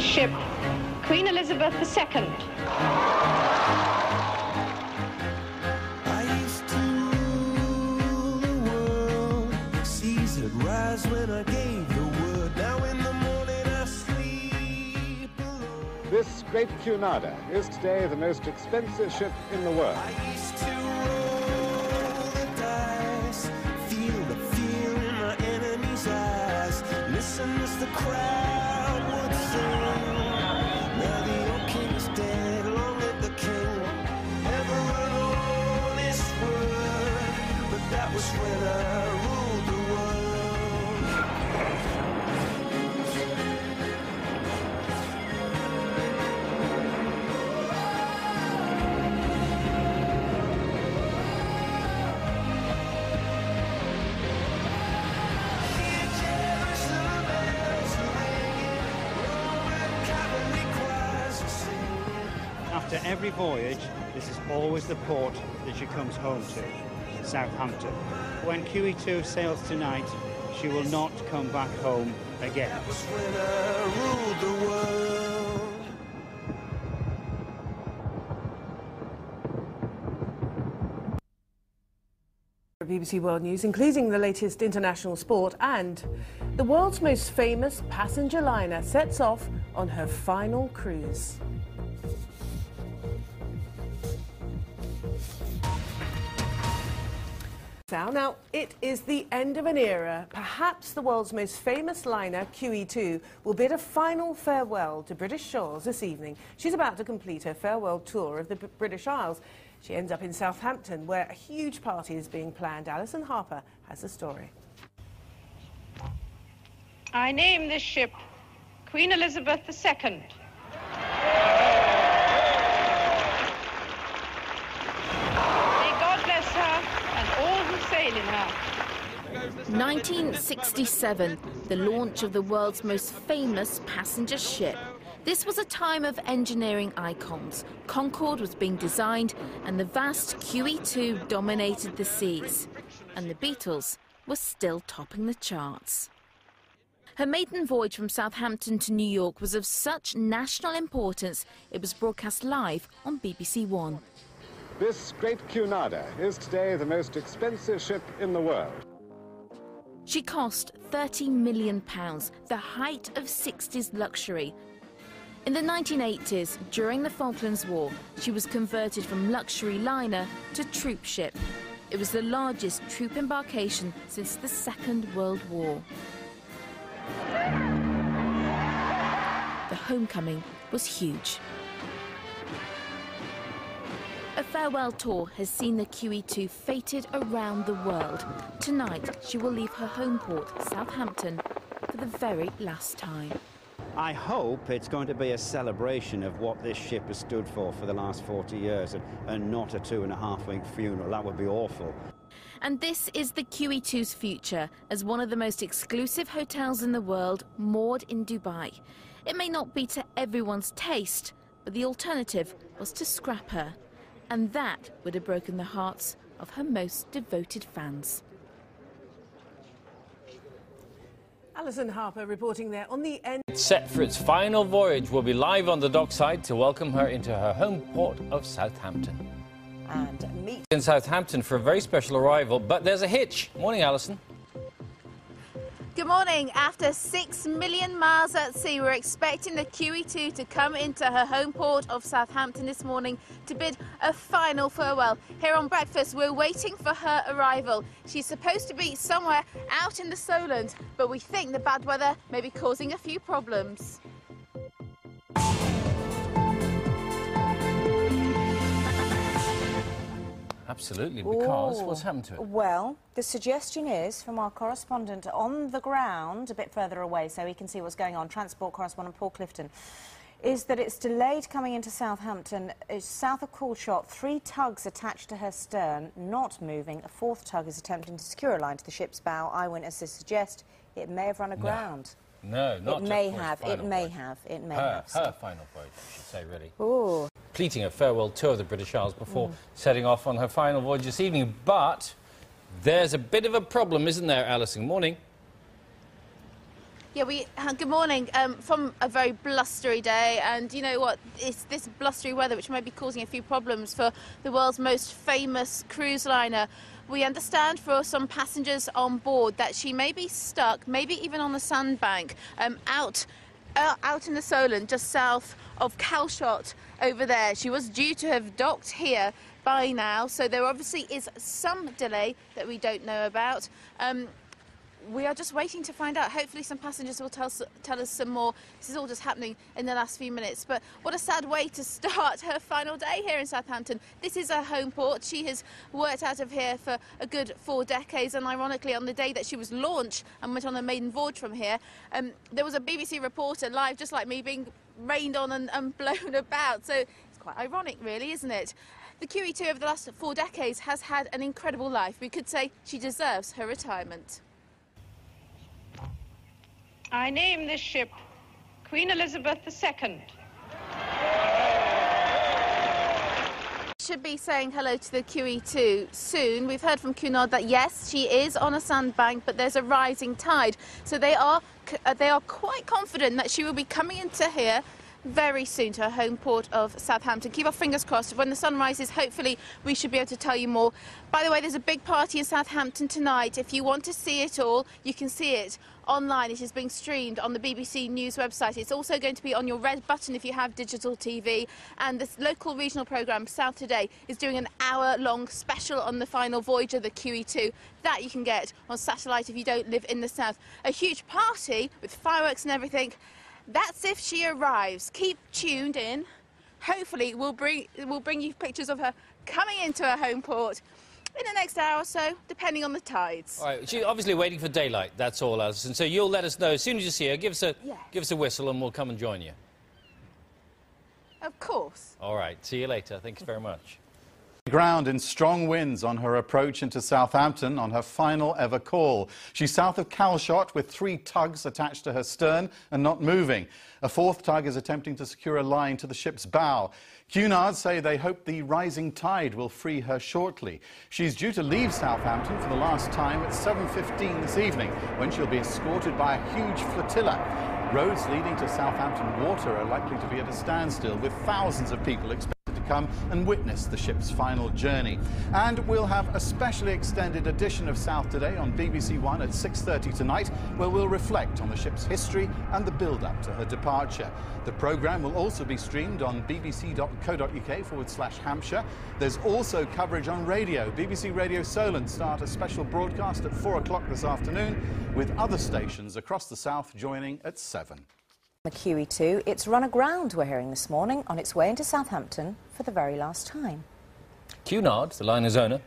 this ship Queen Elizabeth II. I used to rule the world. Seas would rise when I gave the word. Now in the morning I sleep alone. This great Cunarder is today the most expensive ship in the world. I used to roll the dice, feel the fear in my enemy's eyes. Listen as the crowd was when every voyage, this is always the port that she comes home to, Southampton. When QE2 sails tonight, she will not come back home again. BBC World News, including the latest international sport and the world's most famous passenger liner sets off on her final cruise. Now, it is the end of an era. Perhaps the world's most famous liner, QE2, will bid a final farewell to British shores this evening. She's about to complete her farewell tour of the B- British Isles. She ends up in Southampton, where a huge party is being planned. Alison Harper has the story. I name this ship Queen Elizabeth II. May God bless her and all who sail in her. 1967, the launch of the world's most famous passenger ship. This was a time of engineering icons. Concorde was being designed, and the vast QE2 dominated the seas. And the Beatles were still topping the charts. Her maiden voyage from Southampton to New York was of such national importance, it was broadcast live on BBC One. This great Cunarder is today the most expensive ship in the world. She cost £30 million, the height of 60s luxury. In the 1980s, during the Falklands War, she was converted from luxury liner to troop ship. It was the largest troop embarkation since the Second World War. The homecoming was huge. A farewell tour has seen the QE2 fated around the world. Tonight, she will leave her home port, Southampton, for the very last time. I hope it's going to be a celebration of what this ship has stood for for the last 40 years and, and not a two and a half week funeral. That would be awful. And this is the QE2's future as one of the most exclusive hotels in the world, moored in Dubai. It may not be to everyone's taste, but the alternative was to scrap her. And that would have broken the hearts of her most devoted fans. Alison Harper reporting there on the end. Set for its final voyage, will be live on the dockside to welcome her into her home port of Southampton. And meet In Southampton for a very special arrival, but there's a hitch. Morning, Alison. Good morning. After six million miles at sea, we're expecting the QE2 to come into her home port of Southampton this morning to bid a final farewell. Here on breakfast, we're waiting for her arrival. She's supposed to be somewhere out in the Solent, but we think the bad weather may be causing a few problems. Absolutely, because Ooh. what's happened to it? Well, the suggestion is from our correspondent on the ground, a bit further away, so he can see what's going on, transport correspondent Paul Clifton, is that it's delayed coming into Southampton. It's south of Calshot, three tugs attached to her stern, not moving. A fourth tug is attempting to secure a line to the ship's bow. Eyewitnesses suggest it may have run aground. No, not it just may for its have, it may voyage. have, it may Her, have. her final voyage, I should say, really. Ooh. Completing a farewell tour of the British Isles before Mm. setting off on her final voyage this evening. But there's a bit of a problem, isn't there, Alison? Morning. Yeah, we. Uh, good morning. Um, from a very blustery day, and you know what? It's this blustery weather which may be causing a few problems for the world's most famous cruise liner. We understand for some passengers on board that she may be stuck, maybe even on the sandbank, um, out. Uh, out in the Solent, just south of Calshot over there. She was due to have docked here by now, so there obviously is some delay that we don't know about. Um, we are just waiting to find out. Hopefully, some passengers will tell, us- tell us some more. This is all just happening in the last few minutes. But what a sad way to start her final day here in Southampton. This is her home port. She has worked out of here for a good four decades. And ironically, on the day that she was launched and went on a maiden voyage from here, um, there was a BBC reporter live, just like me, being rained on and, and blown about. So it's quite ironic, really, isn't it? The QE2 over the last four decades has had an incredible life. We could say she deserves her retirement. I name this ship Queen Elizabeth II. should be saying hello to the QE2 soon. We've heard from Cunard that yes, she is on a sandbank, but there's a rising tide. So they are uh, they are quite confident that she will be coming into here very soon to her home port of Southampton. Keep our fingers crossed. When the sun rises, hopefully we should be able to tell you more. By the way, there's a big party in Southampton tonight. If you want to see it all, you can see it online. It is being streamed on the BBC News website. It's also going to be on your red button if you have digital TV. And this local regional programme, South Today, is doing an hour-long special on the final voyage of the QE2. That you can get on satellite if you don't live in the south. A huge party with fireworks and everything. That's if she arrives. Keep tuned in. Hopefully, we'll bring we'll bring you pictures of her coming into her home port in the next hour or so, depending on the tides. All right, she's obviously waiting for daylight. That's all, Alison. So you'll let us know as soon as you see her. Give us a Yeah. give us a whistle, and we'll come and join you. Of course. All right. See you later. Thanks very much. Ground in strong winds on her approach into Southampton on her final ever call. She's south of Calshot with three tugs attached to her stern and not moving. A fourth tug is attempting to secure a line to the ship's bow. Cunard say they hope the rising tide will free her shortly. She's due to leave Southampton for the last time at 7.15 this evening when she'll be escorted by a huge flotilla. Roads leading to Southampton water are likely to be at a standstill with thousands of people come and witness the ship's final journey. And we'll have a specially extended edition of South Today on BBC One at 6.30 tonight, where we'll reflect on the ship's history and the build-up to her departure. The programme will also be streamed on bbc.co.uk forward slash Hampshire. There's also coverage on radio. BBC Radio Solent start a special broadcast at 4 o'clock this afternoon, with other stations across the south joining at 7. The QE2, it's run aground, we're hearing this morning, on its way into Southampton for the very last time. Cunard, the liner's owner,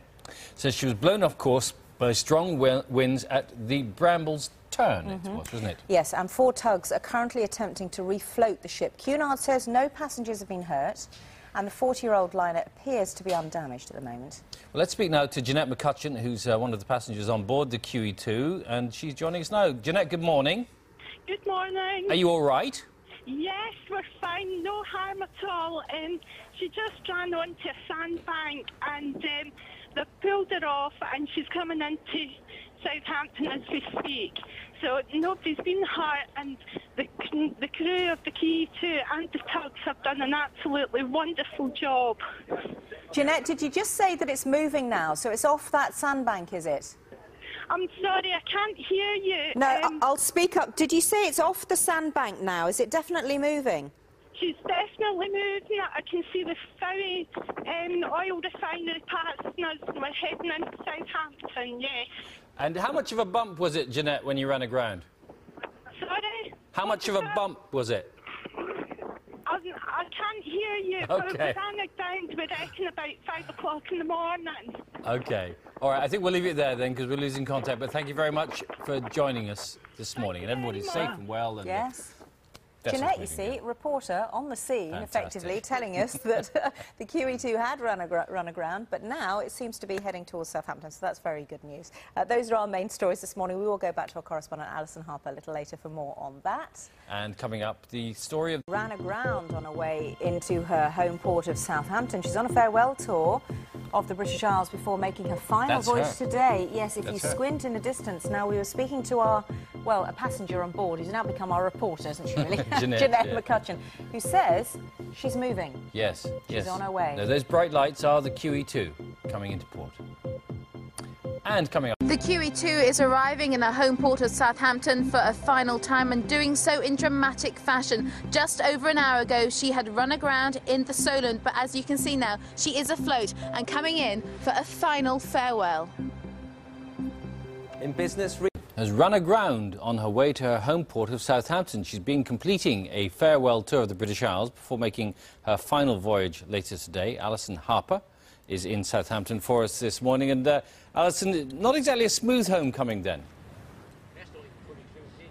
says she was blown off course by strong winds at the Brambles Turn, it was, wasn't it? Yes, and four tugs are currently attempting to refloat the ship. Cunard says no passengers have been hurt, and the 40-year-old liner appears to be undamaged at the moment. Well, let's speak now to Jeanette McCutcheon, who's uh, one of the passengers on board the QE2, and she's joining us now. Jeanette, good morning. Good morning. Are you all right? Yes, we're fine. No harm at all. Um, she just ran onto a sandbank and um, they pulled her off and she's coming into Southampton as we speak. So nobody's been hurt and the, the crew of the Key 2 and the tugs have done an absolutely wonderful job. Jeanette, did you just say that it's moving now? So it's off that sandbank, is it? I'm sorry, I can't hear you. No, I- Um, I'll speak up. Did you say it's off the sandbank now? Is it definitely moving? She's definitely moving. I can see the Fawley um, oil refinery passing us. We're heading into Southampton, yes. And how much of a bump was it, Jeanette, when you ran aground? Sorry? How much of a bump was it? I, I can't hear you. but Okay. We ran it down to reckon about 5 o'clock in the morning. Okay. All right, I think we'll leave it there then because we're losing contact. But thank you very much for joining us this morning. And everybody's safe and well. And Yes. Vessels Jeanette, you see, reporter on the scene, Fantastic. effectively telling us that the QE2 had run, run aground, but now it seems to be heading towards Southampton, so that's very good news. Uh, those are our main stories this morning. We will go back to our correspondent Alison Harper a little later for more on that. And coming up, the story of Ran aground on her way into her home port of Southampton. She's on a farewell tour of the British Isles before making her final That's voyage her. today. Yes, if That's you her. squint in the distance. Now, we were speaking to our, well, a passenger on board who's now become our reporter, isn't she, really? Jeanette, yeah. McCutcheon, who says she's moving. Yes, yes. on her way. Now, those bright lights are the QE2 coming into port. And coming up. The QE2 is arriving in her home port of Southampton for a final time and doing so in dramatic fashion. Just over an hour ago, she had run aground in the Solent, but as you can see now, she is afloat and coming in for a final farewell. In business, has run aground on her way to her home port of Southampton. She's been completing a farewell tour of the British Isles before making her final voyage later today. Alison Harper is in Southampton for us this morning. And uh, Alison, not exactly a smooth homecoming then.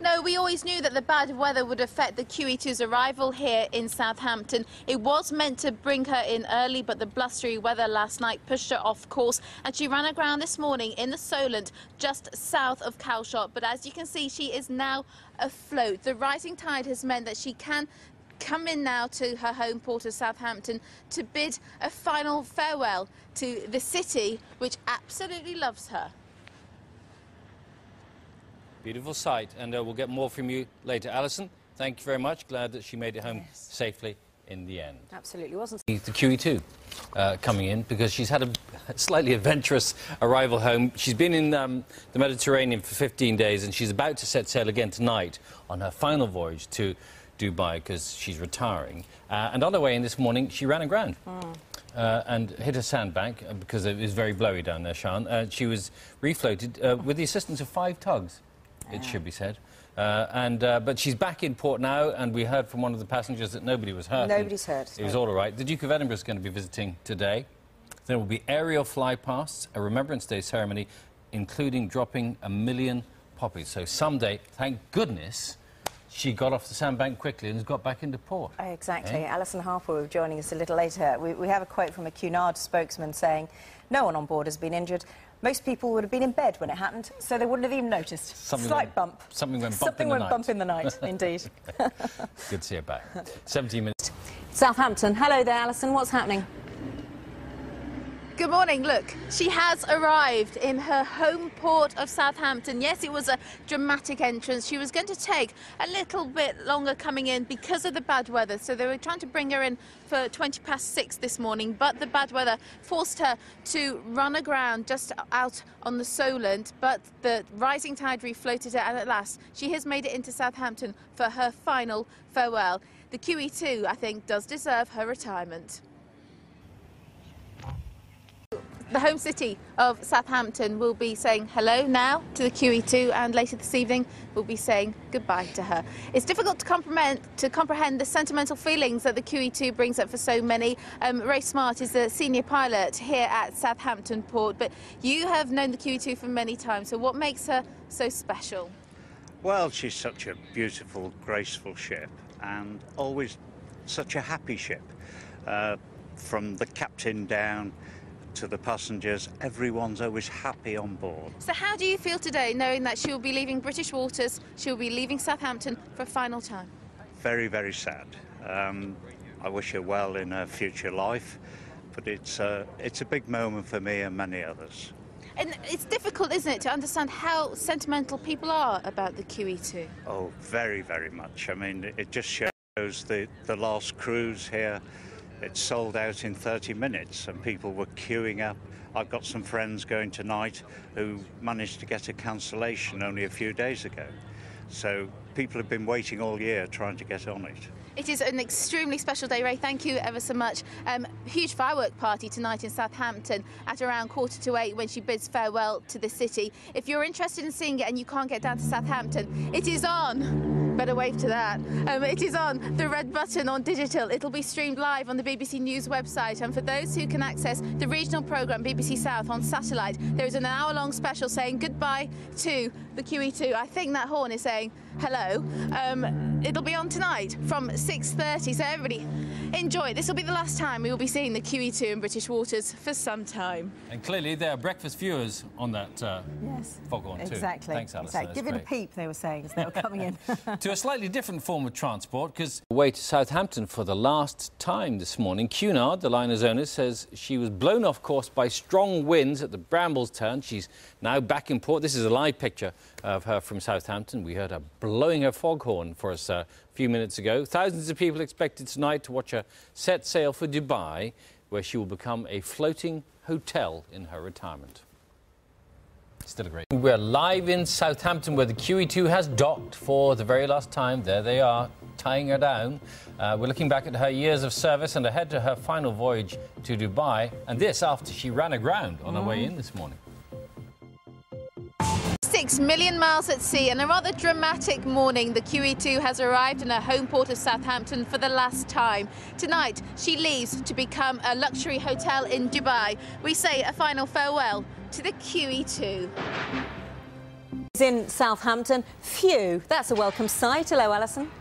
No, we always knew that the bad weather would affect the QE2's arrival here in Southampton. It was meant to bring her in early, but the blustery weather last night pushed her off course, and she ran aground this morning in the Solent, just south of Calshot. But as you can see, she is now afloat. The rising tide has meant that she can come in now to her home port of Southampton to bid a final farewell to the city, which absolutely loves her. Beautiful sight, and uh, we'll get more from you later. Alison, thank you very much. Glad that she made it home safely in the end. Absolutely wasn't. The the QE2 uh, coming in because she's had a slightly adventurous arrival home. She's been in um, the Mediterranean for 15 days and she's about to set sail again tonight on her final voyage to Dubai because she's retiring. Uh, and on her way in this morning, she ran aground. Uh, and hit a sandbank uh, because it was very blowy down there, Sean. Uh, she was refloated uh, with the assistance of five tugs, it should be said. Uh, and, uh, but she's back in port now, and we heard from one of the passengers that nobody was hurt. Nobody's hurt. It was all right. The Duke of Edinburgh is going to be visiting today. There will be aerial flypasts, a Remembrance Day ceremony, including dropping a million poppies. So someday, thank goodness, she got off the sandbank quickly and has got back into port. Exactly. Eh? Alison Harper will be joining us a little later. We, we have a quote from a Cunard spokesman saying, no one on board has been injured. Most people would have been in bed when it happened, so they wouldn't have even noticed. Something Slight went- bump. something went bump Something in the side. Something went night. bump in the night, indeed. Good to see you back. 17 minutes. Southampton. Hello there, Alison. What's happening? Good morning. Look, she has arrived in her home port of Southampton. Yes, it was a dramatic entrance. She was going to take a little bit longer coming in because of the bad weather. So they were trying to bring her in for 20 past six this morning, but the bad weather forced her to run aground just out on the Solent. But the rising tide refloated her, and at last she has made it into Southampton for her final farewell. The QE2, I think, does deserve her retirement. The home city of Southampton will be saying hello now to the QE2 and later this evening we'll be saying goodbye to her. It's difficult to comprehend, to comprehend the sentimental feelings that the QE2 brings up for so many. Um, Ray Smart is the senior pilot here at Southampton Port, but you have known the QE2 for many times, so what makes her so special? Well, she's such a beautiful, graceful ship and always such a happy ship. Uh, from the captain down to the passengers, everyone's always happy on board. So how do you feel today knowing that she will be leaving British waters, she will be leaving Southampton for a final time? Very, very sad. Um, I wish her well in her future life, but it's, uh, it's a big moment for me and many others. And it's difficult, isn't it, to understand how sentimental people are about the QE2? Oh, very, very much. I mean, it- it just shows the, the last cruise here. It sold out in 30 minutes and people were queuing up. I've got some friends going tonight who managed to get a cancellation only a few days ago. So people have been waiting all year trying to get on it. It is an extremely special day, Ray. Thank you ever so much. Um, huge firework party tonight in Southampton at around quarter to eight when she bids farewell to the city. If you're interested in seeing it and you can't get down to Southampton, it is on. Better wave to that. Um, it is on the red button on digital. It'll be streamed live on the BBC News website. And for those who can access the regional programme BBC South on satellite, there is an hour long special saying goodbye to the QE2. I think that horn is saying hello. Um, it'll be on tonight from 6.30, so everybody enjoy it. This will be the last time we will be seeing the QE2 in British waters for some time. And clearly there are breakfast viewers on that uh, Yes. foghorn too. Exactly. Thanks, Alison. exactly. That's Give it a peep, they were saying, as they were coming in. to a slightly different form of transport because away to Southampton for the last time this morning. Cunard, the liner's owner, says she was blown off course by strong winds at the Brambles turn. She's now back in port. This is a live picture of her from Southampton. We heard her blowing her foghorn for us uh, a few minutes ago. Thousands of people expected tonight to watch her set sail for Dubai, where she will become a floating hotel in her retirement. Still a great. We're live in Southampton where the QE2 has docked for the very last time. There they are, tying her down. Uh, we're looking back at her years of service and ahead to her final voyage to Dubai. And this after she ran aground on her way in this morning. Six million miles at sea and a rather dramatic morning. The QE2 has arrived in her home port of Southampton for the last time. Tonight, she leaves to become a luxury hotel in Dubai. We say a final farewell to the E QE2. He's in Southampton. Phew, that's a welcome sight. Hello, Alison.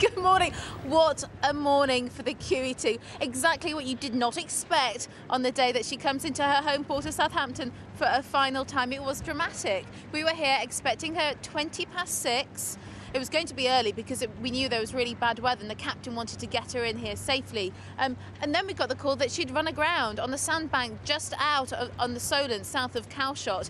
Good morning. What a morning for the QE2. Exactly what you did not expect on the day that she comes into her home port of Southampton for a final time. It was dramatic. We were here expecting her at 20 past six. It was going to be early because it, we knew there was really bad weather and the captain wanted to get her in here safely. Um, and then we got the call that she'd run aground on the sandbank just out of, on the Solent, south of Calshot.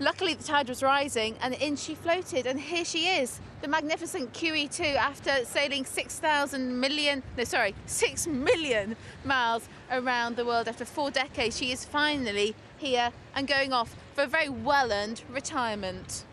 Luckily, the tide was rising and in she floated, and here she is, the magnificent QE2, after sailing 6,000 million, no, sorry, 6 million miles around the world after four decades. She is finally here and going off for a very well earned retirement.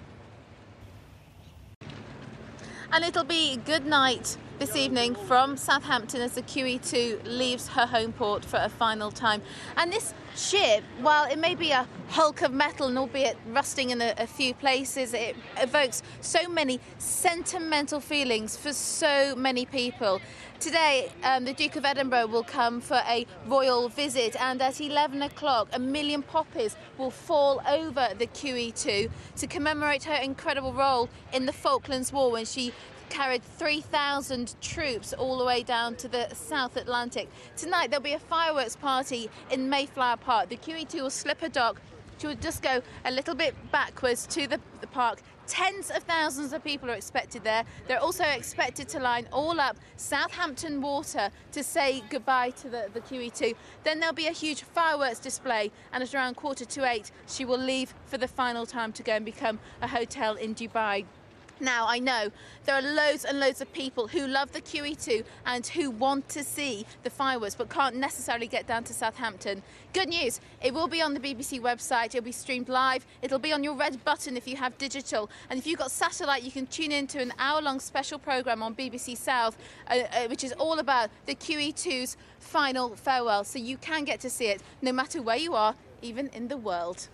And it'll be good night this evening from Southampton as the QE2 leaves her home port for a final time. And this ship, while it may be a hulk of metal and albeit rusting in a, a few places, it evokes so many sentimental feelings for so many people. Today, um, the Duke of Edinburgh will come for a royal visit, and at 11 o'clock, a million poppies will fall over the QE2 to commemorate her incredible role in the Falklands War when she carried 3,000 troops all the way down to the South Atlantic. Tonight there'll be a fireworks party in Mayflower Park. The QE2 will slip a dock. She will just go a little bit backwards to the, the park. Tens of thousands of people are expected there. They're also expected to line all up Southampton Water to say goodbye to the, the QE2. Then there'll be a huge fireworks display, and at around quarter to eight, she will leave for the final time to go and become a hotel in Dubai. Now, I know there are loads and loads of people who love the QE2 and who want to see the fireworks but can't necessarily get down to Southampton. Good news, it will be on the BBC website, it'll be streamed live, it'll be on your red button if you have digital, and if you've got satellite, you can tune in to an hour long special programme on BBC South, uh, uh, which is all about the QE2's final farewell. So you can get to see it no matter where you are, even in the world.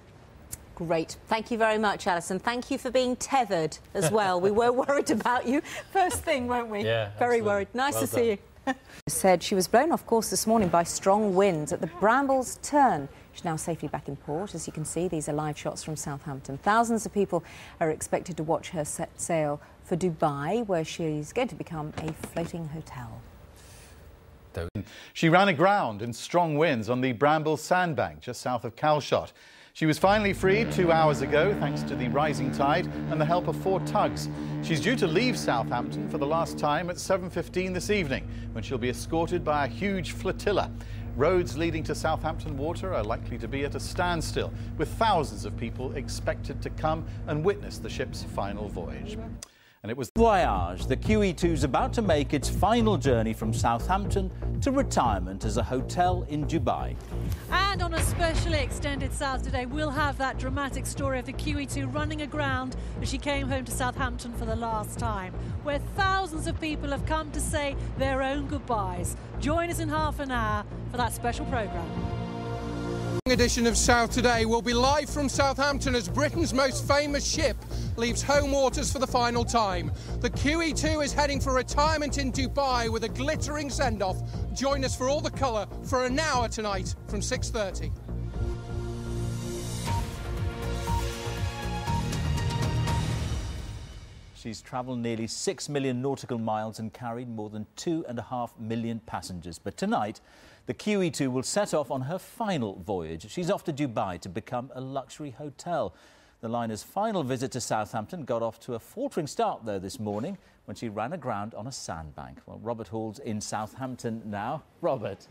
Great. Thank you very much, Alison. Thank you for being tethered as well. we were worried about you first thing, weren't we? Yeah, Very absolutely. worried. Nice Well to see you. Said she was blown off course this morning by strong winds at the Brambles Turn. She's now safely back in port. As you can see, these are live shots from Southampton. Thousands of people are expected to watch her set sail for Dubai, where she's going to become a floating hotel. She ran aground in strong winds on the Bramble Sandbank just south of Calshot. She was finally freed two hours ago thanks to the rising tide and the help of four tugs. She's due to leave Southampton for the last time at 7.15 this evening when she'll be escorted by a huge flotilla. Roads leading to Southampton Water are likely to be at a standstill, with thousands of people expected to come and witness the ship's final voyage. And it was Voyage, the QE2 is about to make its final journey from Southampton to retirement as a hotel in Dubai. And on a specially extended South today, we'll have that dramatic story of the QE2 running aground as she came home to Southampton for the last time, where thousands of people have come to say their own goodbyes. Join us in half an hour for that special programme. Edition of South Today will be live from Southampton as Britain's most famous ship leaves home waters for the final time. The QE2 is heading for retirement in Dubai with a glittering send-off. Join us for all the colour for an hour tonight from 6:30. She's travelled nearly 6 million nautical miles and carried more than 2.5 million passengers. But tonight, the QE2 will set off on her final voyage. She's off to Dubai to become a luxury hotel. The liner's final visit to Southampton got off to a faltering start though, this morning when she ran aground on a sandbank. Well, Robert Hall's in Southampton now. Robert.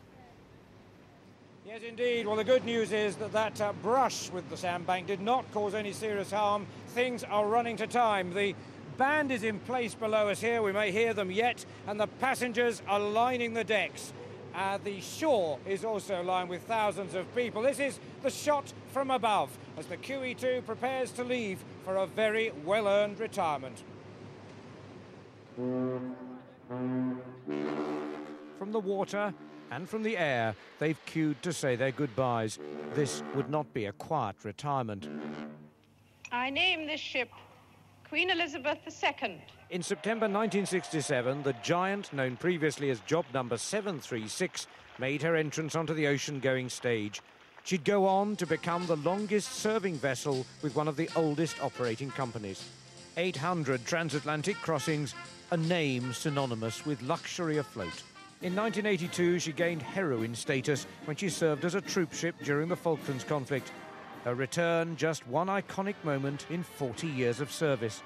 Yes, indeed. Well, the good news is that that uh, brush with the sandbank did not cause any serious harm. Things are running to time. The band is in place below us here. We may hear them yet. And the passengers are lining the decks. Uh, the shore is also lined with thousands of people. This is the shot from above as the QE2 prepares to leave for a very well-earned retirement. From the water and from the air, they've queued to say their goodbyes. This would not be a quiet retirement. I name this ship Queen Elizabeth II. In September 1967, the giant, known previously as Job Number 736, made her entrance onto the ocean-going stage. She'd go on to become the longest-serving vessel with one of the oldest operating companies. 800 transatlantic crossings, a name synonymous with luxury afloat. In 1982, she gained heroine status when she served as a troopship during the Falklands conflict. Her return, just one iconic moment in 40 years of service.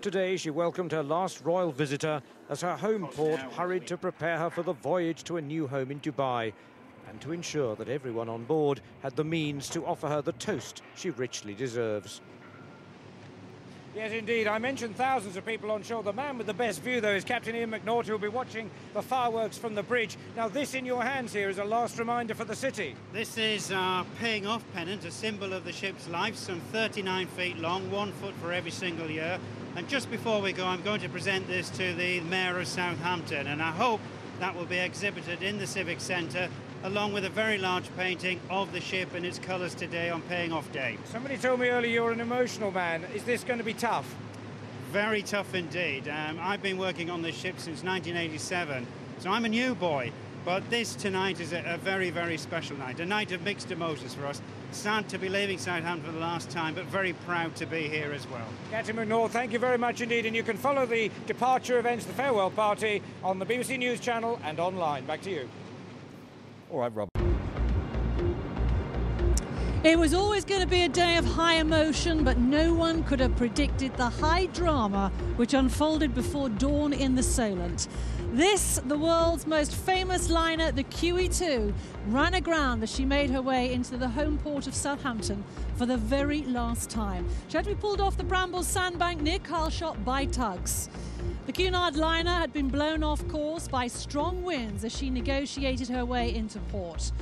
Today, she welcomed her last royal visitor as her home port hurried to prepare her for the voyage to a new home in Dubai and to ensure that everyone on board had the means to offer her the toast she richly deserves. Yes, indeed. I mentioned thousands of people on shore. The man with the best view, though, is Captain Ian McNaught, who'll be watching the fireworks from the bridge. Now, this in your hands here is a last reminder for the city. This is our paying off pennant, a symbol of the ship's life, some 39 feet long, one foot for every single year. And just before we go, I'm going to present this to the Mayor of Southampton, and I hope that will be exhibited in the Civic Centre along with a very large painting of the ship and its colours today on paying off day. Somebody told me earlier you're an emotional man. Is this going to be tough? Very tough indeed. Um, I've been working on this ship since 1987, so I'm a new boy. But this tonight is a, a, very, very special night, a night of mixed emotions for us. Sad to be leaving Southampton for the last time, but very proud to be here as well. Captain McNaught, thank you very much indeed, and you can follow the departure events, the farewell party, on the BBC News channel and online. Back to you. All right, Rob. It was always going to be a day of high emotion, but no one could have predicted the high drama which unfolded before dawn in the Solent. This, the world's most famous liner, the QE2, ran aground as she made her way into the home port of Southampton for the very last time. She had to be pulled off the Brambles sandbank near Calshot by tugs. The Cunard liner had been blown off course by strong winds as she negotiated her way into port.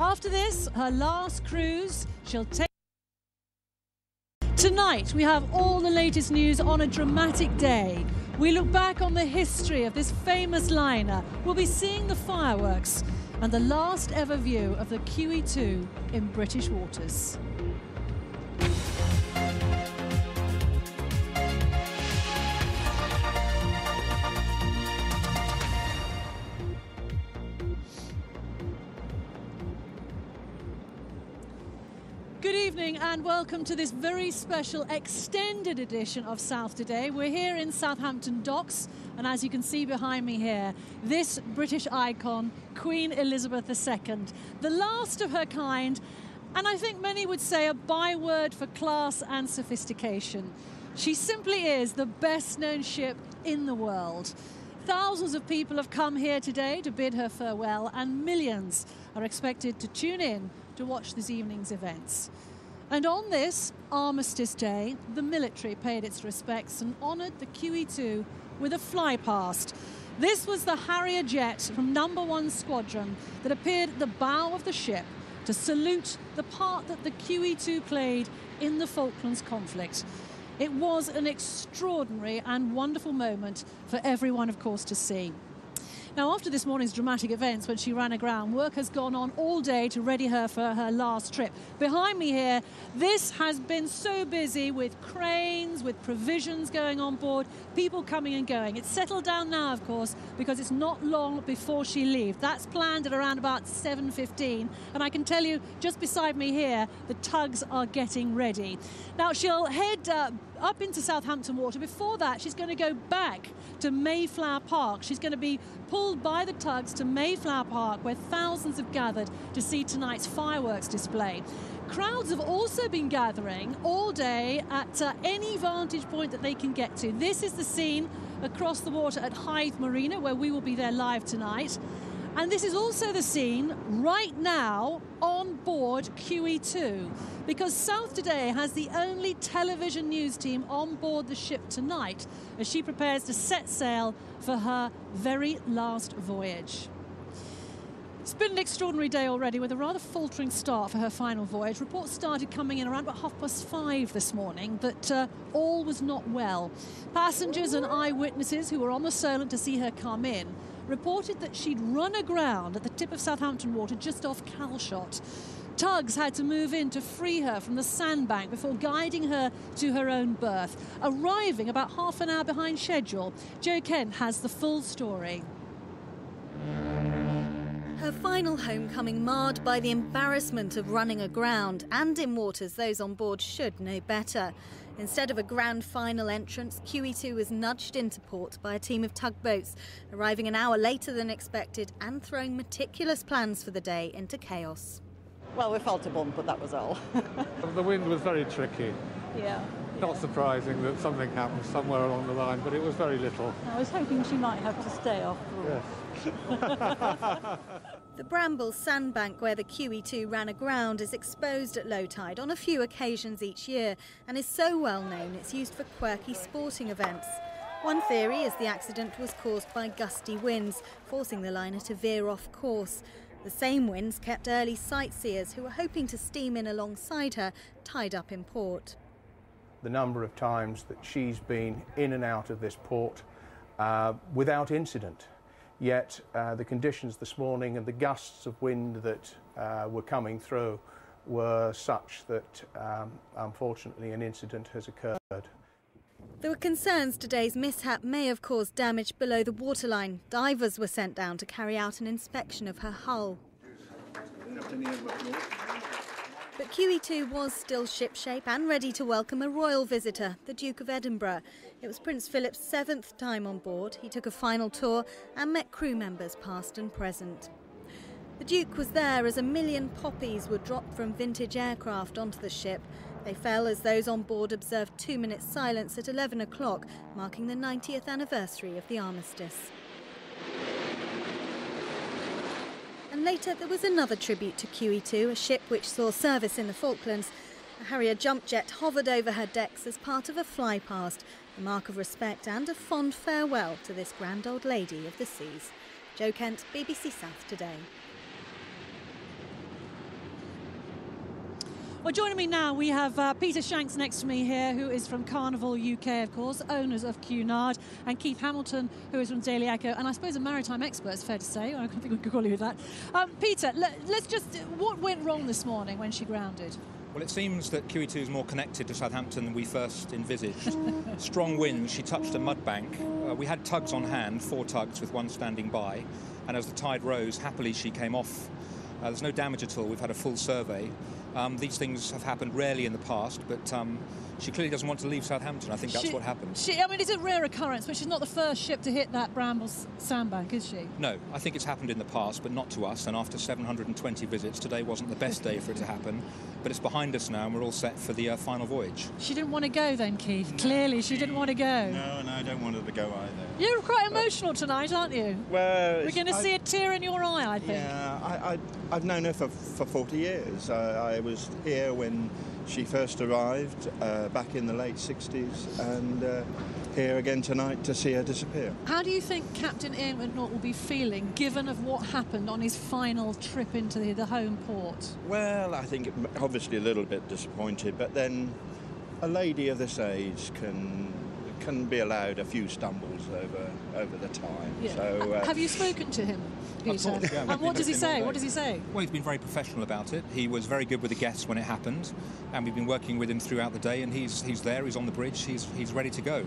After this, her last cruise, she'll take. Tonight, we have all the latest news on a dramatic day. We look back on the history of this famous liner. We'll be seeing the fireworks and the last ever view of the QE2 in British waters. Evening and welcome to this very special extended edition of South Today. We're here in Southampton Docks, and as you can see behind me here, this British icon, Queen Elizabeth II, the last of her kind, and I think many would say a byword for class and sophistication. She simply is the best known ship in the world. Thousands of people have come here today to bid her farewell, and millions are expected to tune in to watch this evening's events. And on this Armistice Day, the military paid its respects and honoured the QE2 with a flypast. This was the Harrier jet from Number One Squadron that appeared at the bow of the ship to salute the part that the QE2 played in the Falklands conflict. It was an extraordinary and wonderful moment for everyone, of course, to see. Now, after this morning's dramatic events when she ran aground, work has gone on all day to ready her for her last trip. Behind me here, this has been so busy with cranes, with provisions going on board, people coming and going. It's settled down now, of course, because it's not long before she leaves. That's planned at around about 7.15. And I can tell you, just beside me here, the tugs are getting ready. Now, she'll head uh, up into Southampton Water. Before that, she's going to go back to Mayflower Park. She's going to be pulled by the tugs to Mayflower Park, where thousands have gathered to see tonight's fireworks display. Crowds have also been gathering all day at uh, any vantage point that they can get to. This is the scene across the water at Hythe Marina, where we will be there live tonight. And this is also the scene right now on board QE2 because South Today has the only television news team on board the ship tonight as she prepares to set sail for her very last voyage. It's been an extraordinary day already with a rather faltering start for her final voyage. Reports started coming in around about half past five this morning that uh, all was not well. Passengers and eyewitnesses who were on the Solent to see her come in reported that she'd run aground at the tip of Southampton Water just off Calshot. Tugs had to move in to free her from the sandbank before guiding her to her own berth, arriving about half an hour behind schedule. Joe Kent has the full story. Her final homecoming marred by the embarrassment of running aground and in waters those on board should know better. Instead of a grand final entrance, QE2 was nudged into port by a team of tugboats, arriving an hour later than expected and throwing meticulous plans for the day into chaos. Well, we felt a bump, but that was all. The wind was very tricky. yeah. Not surprising that something happened somewhere along the line, but it was very little. I was hoping she might have to stay after all. The Bramble sandbank where the QE2 ran aground is exposed at low tide on a few occasions each year and is so well known it's used for quirky sporting events. One theory is the accident was caused by gusty winds, forcing the liner to veer off course. The same winds kept early sightseers who were hoping to steam in alongside her tied up in port. the number of times that she's been in and out of this port uh, without incident. Yet uh, the conditions this morning and the gusts of wind that uh, were coming through were such that um, unfortunately an incident has occurred. There were concerns today's mishap may have caused damage below the waterline. Divers were sent down to carry out an inspection of her hull. But QE2 was still shipshape and ready to welcome a royal visitor, the Duke of Edinburgh. It was Prince Philip's seventh time on board. He took a final tour and met crew members past and present. The Duke was there as a million poppies were dropped from vintage aircraft onto the ship. They fell as those on board observed two minutes silence at 11 o'clock, marking the 90th anniversary of the armistice. Later there was another tribute to QE2, a ship which saw service in the Falklands. A Harrier jump jet hovered over her decks as part of a flypast, a mark of respect and a fond farewell to this grand old lady of the seas. Joe Kent, BBC South Today. Well, joining me now, we have uh, Peter Shanks next to me here, who is from Carnival UK, of course, owners of Cunard, and Keith Hamilton, who is from Daily Echo, and I suppose a maritime expert, it's fair to say. I think we could call you that. Um, Peter, let, let's just. What went wrong this morning when she grounded? Well, it seems that QE2 is more connected to Southampton than we first envisaged. Strong winds, she touched a mud bank. Uh, we had tugs on hand, four tugs with one standing by, and as the tide rose, happily she came off. Uh, there's no damage at all. We've had a full survey. Um, these things have happened rarely in the past, but um, she clearly doesn't want to leave Southampton. I think that's She- what happened. She, I mean, it's a rare occurrence, but she's not the first ship to hit that Brambles sandbank, is she? No, I think it's happened in the past, but not to us. And after 720 visits, today wasn't the best day for it to happen. But it's behind us now, and we're all set for the uh, final voyage. She didn't want to go then, Keith. Clearly, she didn't want to go. No, no, I don't want her to go either. You're quite emotional tonight, aren't you? Well, We're going to see a tear in your eye, I think. Yeah, I, I, I've known her for, for 40 years. I, I was here when she first arrived uh, back in the late 60s and uh, here again tonight to see her disappear. How do you think Captain Ian McNaught will be feeling, given of what happened on his final trip into the, the home port? Well, I think it- obviously a little bit disappointed, but then a lady of this age can can be allowed a few stumbles over over the time. Yeah. So uh, Have you spoken to him, Peter? course, yeah, and what does he with him all say? What does he say? Well, he's been very professional about it. He was very good with the guests when it happened, and we've been working with him throughout the day. And he's he's there. He's on the bridge. He's he's ready to go.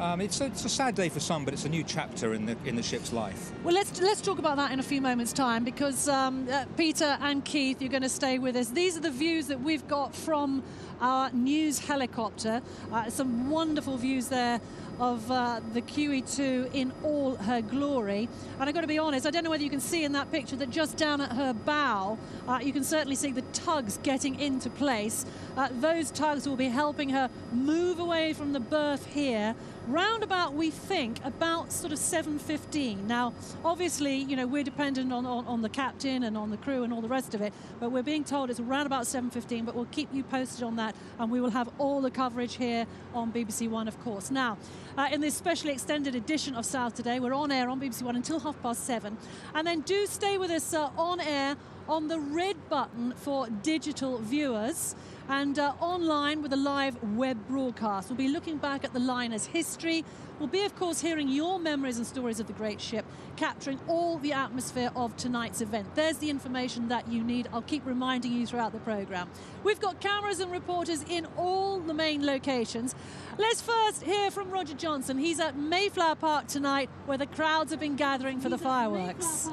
Um, it's, a, it's a sad day for some, but it's a new chapter in the in the ship's life. Well, let's let's talk about that in a few moments' time because um, uh, Peter and Keith, you're going to stay with us. These are the views that we've got from our news helicopter. Uh, some wonderful views there of uh, the QE2 in all her glory. And I've got to be honest, I don't know whether you can see in that picture that just down at her bow, uh, you can certainly see the tugs getting into place. Uh, those tugs will be helping her move away from the berth here round about we think about sort of 7.15 now obviously you know we're dependent on, on, on, the captain and on the crew and all the rest of it but we're being told it's around about 7.15 but we'll keep you posted on that and we will have all the coverage here on bbc one of course. Now uh, in this specially extended edition of south today we're on air on bbc one until half past seven and then do stay with us uh, on air on the red button for digital viewers and uh, online with a live web broadcast. We'll be looking back at the liner's history. We'll be, of course, hearing your memories and stories of the great ship, capturing all the atmosphere of tonight's event. There's the information that you need. I'll keep reminding you throughout the programme. We've got cameras and reporters in all the main locations. Let's first hear from Roger Johnson. He's at Mayflower Park tonight, where the crowds have been gathering for He's the fireworks.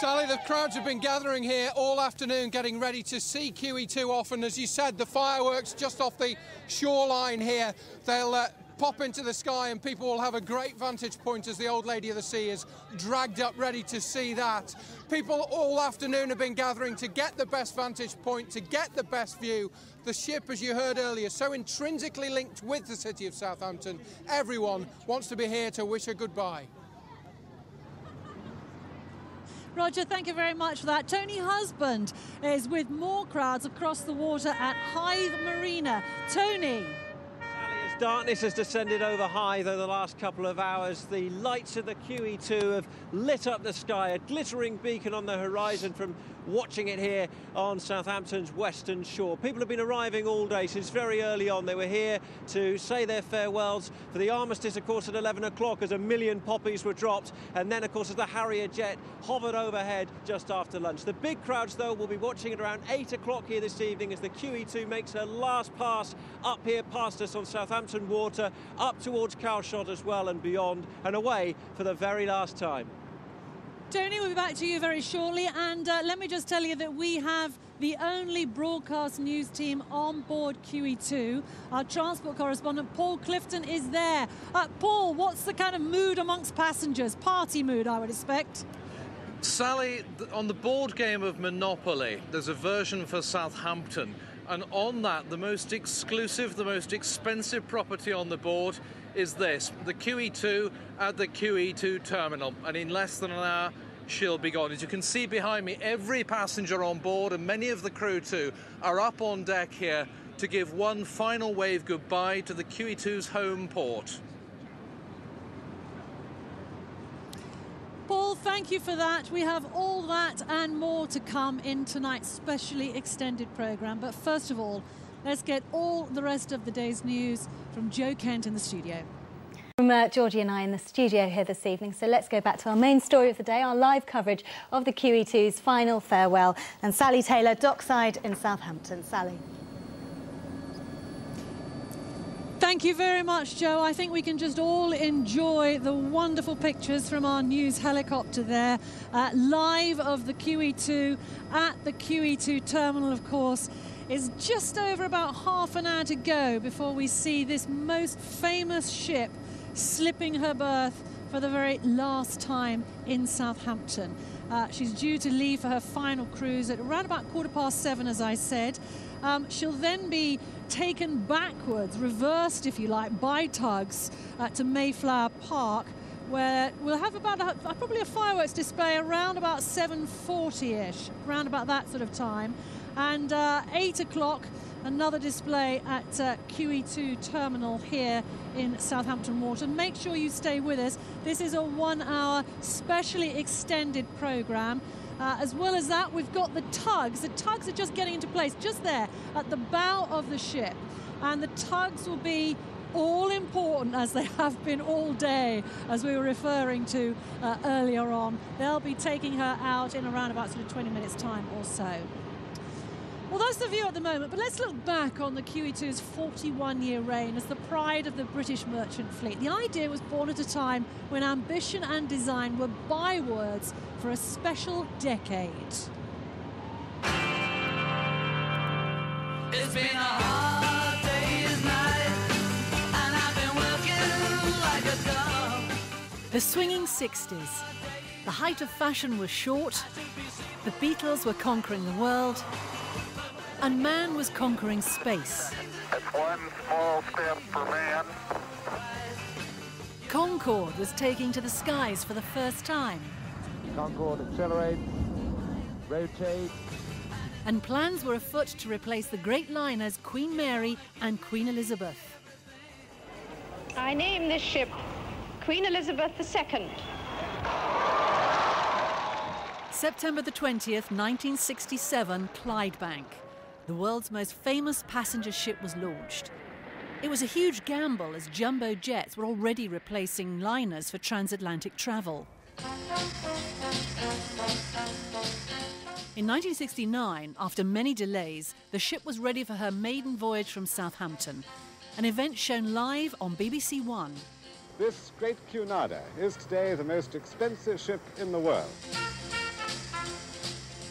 Sally, the crowds have been gathering here all afternoon getting ready to see QE2 off and as you said the fireworks just off the shoreline here they'll uh, pop into the sky and people will have a great vantage point as the old lady of the sea is dragged up ready to see that. People all afternoon have been gathering to get the best vantage point, to get the best view. The ship, as you heard earlier, so intrinsically linked with the city of Southampton. Everyone wants to be here to wish her goodbye. Roger, thank you very much for that. Tony Husband is with more crowds across the water at Hythe Marina. Tony. Darkness has descended over Hythe over the last couple of hours. The lights of the QE2 have lit up the sky, a glittering beacon on the horizon from watching it here on Southampton's western shore. People have been arriving all day since very early on. They were here to say their farewells for the armistice, of course, at 11 o'clock as a million poppies were dropped. And then, of course, as the Harrier jet hovered overhead just after lunch. The big crowds, though, will be watching at around 8 o'clock here this evening as the QE2 makes her last pass up here past us on Southampton water, up towards Calshot as well and beyond, and away for the very last time. Tony, we'll be back to you very shortly. And uh, let me just tell you that we have the only broadcast news team on board QE2. Our transport correspondent, Paul Clifton, is there. Uh, Paul, what's the kind of mood amongst passengers? Party mood, I would expect. Sally, on the board game of Monopoly, there's a version for Southampton. And on that, the most exclusive, the most expensive property on the board is this the QE2 at the QE2 terminal. And in less than an hour, she'll be gone. As you can see behind me, every passenger on board and many of the crew too are up on deck here to give one final wave goodbye to the QE2's home port. Paul, thank you for that. We have all that and more to come in tonight's specially extended programme. But first of all, let's get all the rest of the day's news from Joe Kent in the studio. From uh, Georgie and I in the studio here this evening, so let's go back to our main story of the day, our live coverage of the QE2's final farewell. And Sally Taylor, dockside in Southampton. Sally. Thank you very much, Joe. I think we can just all enjoy the wonderful pictures from our news helicopter there, uh, live of the QE2 at the QE2 terminal, of course. It's just over about half an hour to go before we see this most famous ship slipping her berth for the very last time in Southampton. Uh, she's due to leave for her final cruise at around about quarter past seven, as I said. Um, she'll then be taken backwards, reversed, if you like, by tugs uh, to Mayflower Park, where we'll have about a, probably a fireworks display around about 7.40ish, around about that sort of time. And uh, 8 o'clock, another display at uh, QE2 terminal here in Southampton Water. Make sure you stay with us. This is a one hour specially extended programme. Uh, as well as that, we've got the tugs. The tugs are just getting into place just there at the bow of the ship. And the tugs will be all important as they have been all day, as we were referring to uh, earlier on. They'll be taking her out in around about sort of 20 minutes' time or so. Well, that's the view at the moment, but let's look back on the QE2's 41 year reign as the pride of the British merchant fleet. The idea was born at a time when ambition and design were bywords for a special decade. It's been a hard day's night, and I've been working like a dog. The swinging 60s. The height of fashion was short, the Beatles were conquering the world, and man was conquering space. It's one small step for man. Concorde was taking to the skies for the first time, Concorde accelerate, rotate. and plans were afoot to replace the great liners Queen Mary and Queen Elizabeth. I name this ship Queen Elizabeth II. September the 20th, 1967, Clydebank. The world's most famous passenger ship was launched. It was a huge gamble as jumbo jets were already replacing liners for transatlantic travel. In 1969, after many delays, the ship was ready for her maiden voyage from Southampton, an event shown live on BBC One. This great Cunarder is today the most expensive ship in the world.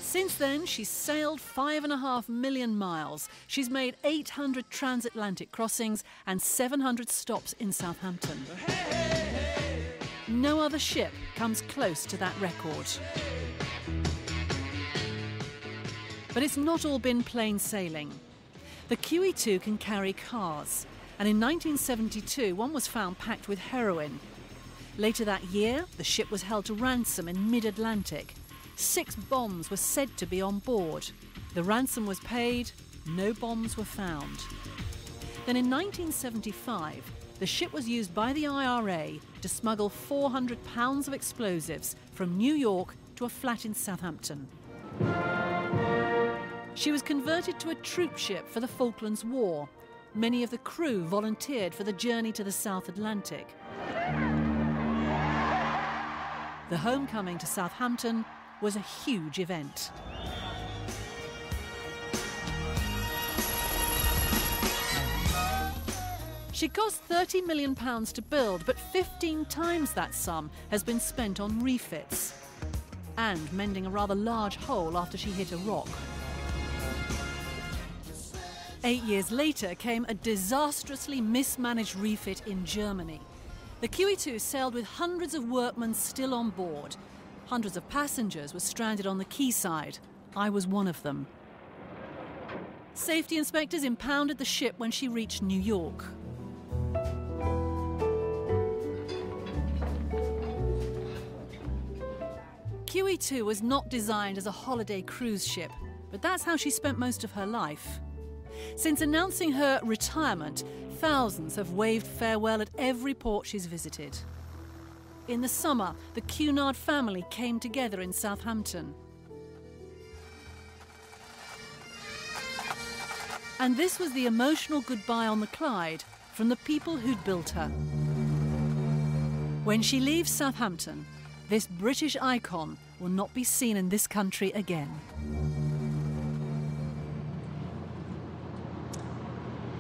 Since then, she's sailed five and a half million miles. She's made 800 transatlantic crossings and 700 stops in Southampton. No other ship comes close to that record. But it's not all been plain sailing. The QE2 can carry cars, and in 1972, one was found packed with heroin. Later that year, the ship was held to ransom in mid Atlantic. Six bombs were said to be on board. The ransom was paid, no bombs were found. Then in 1975, the ship was used by the IRA to smuggle 400 pounds of explosives from New York to a flat in Southampton. She was converted to a troop ship for the Falklands War. Many of the crew volunteered for the journey to the South Atlantic. The homecoming to Southampton was a huge event. She cost £30 million to build, but 15 times that sum has been spent on refits and mending a rather large hole after she hit a rock. Eight years later came a disastrously mismanaged refit in Germany. The QE2 sailed with hundreds of workmen still on board. Hundreds of passengers were stranded on the quayside. I was one of them. Safety inspectors impounded the ship when she reached New York. QE2 was not designed as a holiday cruise ship, but that's how she spent most of her life. Since announcing her retirement, thousands have waved farewell at every port she's visited. In the summer, the Cunard family came together in Southampton. And this was the emotional goodbye on the Clyde from the people who'd built her. When she leaves Southampton, this British icon will not be seen in this country again.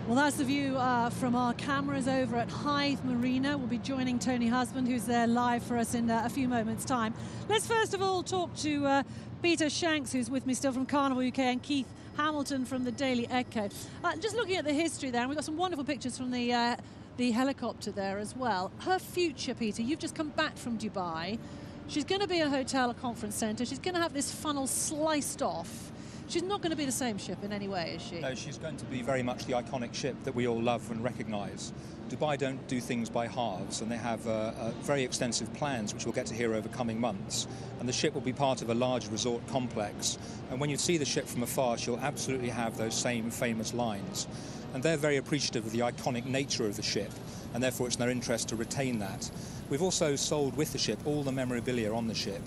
Well, that's the view uh, from our cameras over at Hythe Marina. We'll be joining Tony Husband, who's there live for us in uh, a few moments' time. Let's first of all talk to uh, Peter Shanks, who's with me still from Carnival UK, and Keith Hamilton from the Daily Echo. Uh, just looking at the history there, and we've got some wonderful pictures from the uh, the helicopter there as well. Her future, Peter, you've just come back from Dubai. She's going to be a hotel, a conference centre. She's going to have this funnel sliced off. She's not going to be the same ship in any way, is she? No, she's going to be very much the iconic ship that we all love and recognise. Dubai don't do things by halves, and they have uh, uh, very extensive plans, which we'll get to hear over coming months. And the ship will be part of a large resort complex. And when you see the ship from afar, she'll absolutely have those same famous lines. And they're very appreciative of the iconic nature of the ship, and therefore it's in their interest to retain that. We've also sold with the ship all the memorabilia on the ship,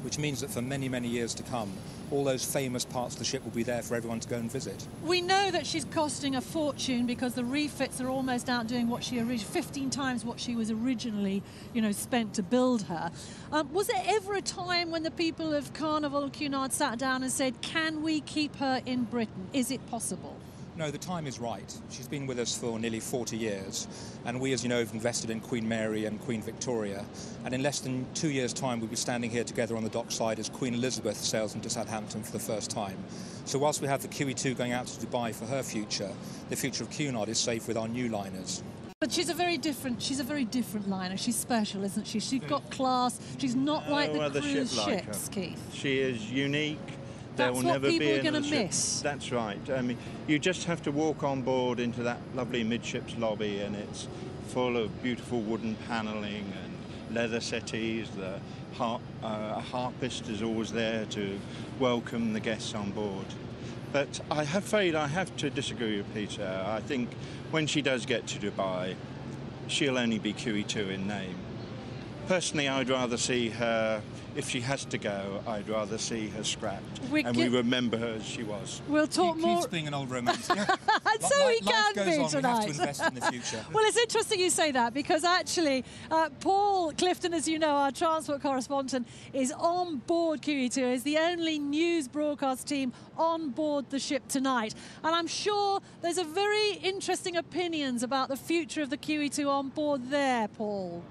which means that for many, many years to come, all those famous parts of the ship will be there for everyone to go and visit. We know that she's costing a fortune because the refits are almost outdoing what she originally, 15 times what she was originally, you know, spent to build her. Um, was there ever a time when the people of Carnival and Cunard sat down and said, can we keep her in Britain? Is it possible? No, the time is right. She's been with us for nearly 40 years, and we, as you know, have invested in Queen Mary and Queen Victoria. And in less than two years' time, we'll be standing here together on the dockside as Queen Elizabeth sails into Southampton for the first time. So, whilst we have the QE2 going out to Dubai for her future, the future of Cunard is safe with our new liners. But she's a very different. She's a very different liner. She's special, isn't she? She's got class. She's not uh, like the cruise ship like ships, Keith. She is unique. There That's will what never people be gonna miss. That's right. I mean, you just have to walk on board into that lovely midships lobby, and it's full of beautiful wooden paneling and leather settees. The harp, uh, a harpist is always there to welcome the guests on board. But I have afraid I have to disagree with Peter. I think when she does get to Dubai, she'll only be QE2 in name. Personally, I'd rather see her, if she has to go, I'd rather see her scrapped. We and get- we remember her as she was. We'll talk He more. keeps being an old romancer. and so Li- he can goes be on, we have to tonight. invest in the future. well, it's interesting you say that because actually, uh, Paul Clifton, as you know, our transport correspondent, is on board QE2. Is the only news broadcast team on board the ship tonight, and I'm sure there's a very interesting opinions about the future of the QE2 on board there, Paul.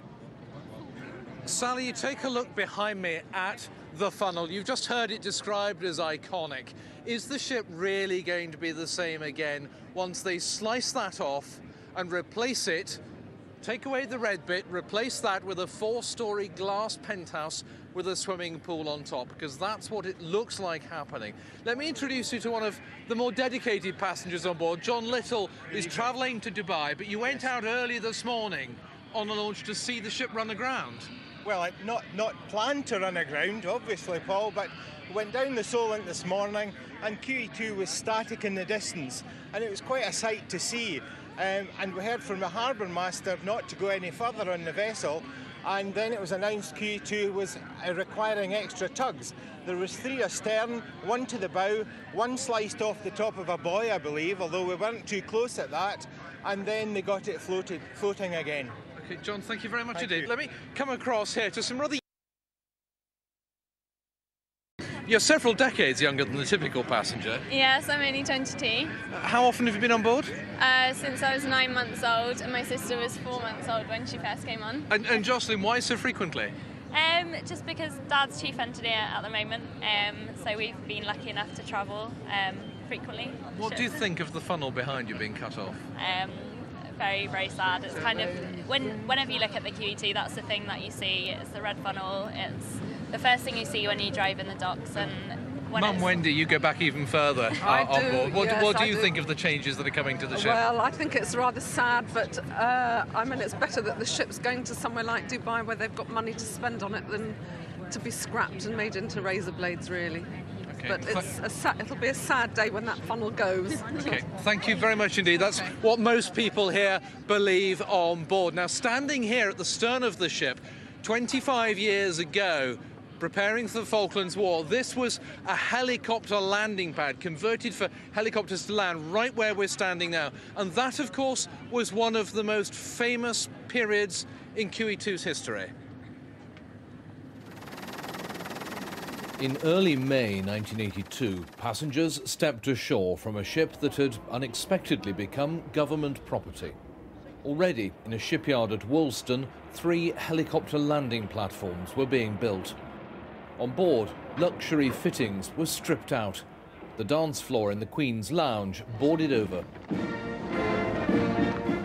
Sally, you take a look behind me at the funnel. You've just heard it described as iconic. Is the ship really going to be the same again once they slice that off and replace it? Take away the red bit, replace that with a four story glass penthouse with a swimming pool on top, because that's what it looks like happening. Let me introduce you to one of the more dedicated passengers on board. John Little is travelling to Dubai, but you went out early this morning on a launch to see the ship run aground. Well, not not planned to run aground, obviously, Paul, but went down the Solent this morning, and QE2 was static in the distance, and it was quite a sight to see. Um, and we heard from the harbour master not to go any further on the vessel, and then it was announced QE2 was uh, requiring extra tugs. There was three astern, one to the bow, one sliced off the top of a buoy, I believe, although we weren't too close at that, and then they got it floated, floating again. Okay, John, thank you very much Thank indeed. you. Let me come across here to some rather. You're several decades younger than the typical passenger. Yes, I'm only 22. How often have you been on board? Uh, since I was nine months old, and my sister was four months old when she first came on. And, and Jocelyn, why so frequently? Um, just because Dad's chief engineer at the moment, um, so we've been lucky enough to travel um, frequently. on the What do you think of the funnel behind you being cut off? Very, very sad. It's kind of when whenever you look at the QE2, that's the thing that you see. It's the red funnel. It's the first thing you see when you drive in the docks, and when Mum Wendy, you go back even further I uh, on do, board. What, yes, what do you do. think of the changes that are coming to the ship? Well, I think it's rather sad, but uh, I mean, it's better that the ship's going to somewhere like Dubai where they've got money to spend on it than to be scrapped and made into razor blades, really. Okay. But it's a sa- it'll be a sad day when that funnel goes. Okay, thank you very much indeed. That's what most people here believe on board. Now, standing here at the stern of the ship, 25 years ago, preparing for the Falklands War, this was a helicopter landing pad converted for helicopters to land right where we're standing now. And that, of course, was one of the most famous periods in QE2's history. In early May 1982, passengers stepped ashore from a ship that had unexpectedly become government property. Already, in a shipyard at Woolston, three helicopter landing platforms were being built. On board, luxury fittings were stripped out. The dance floor in the Queen's Lounge boarded over.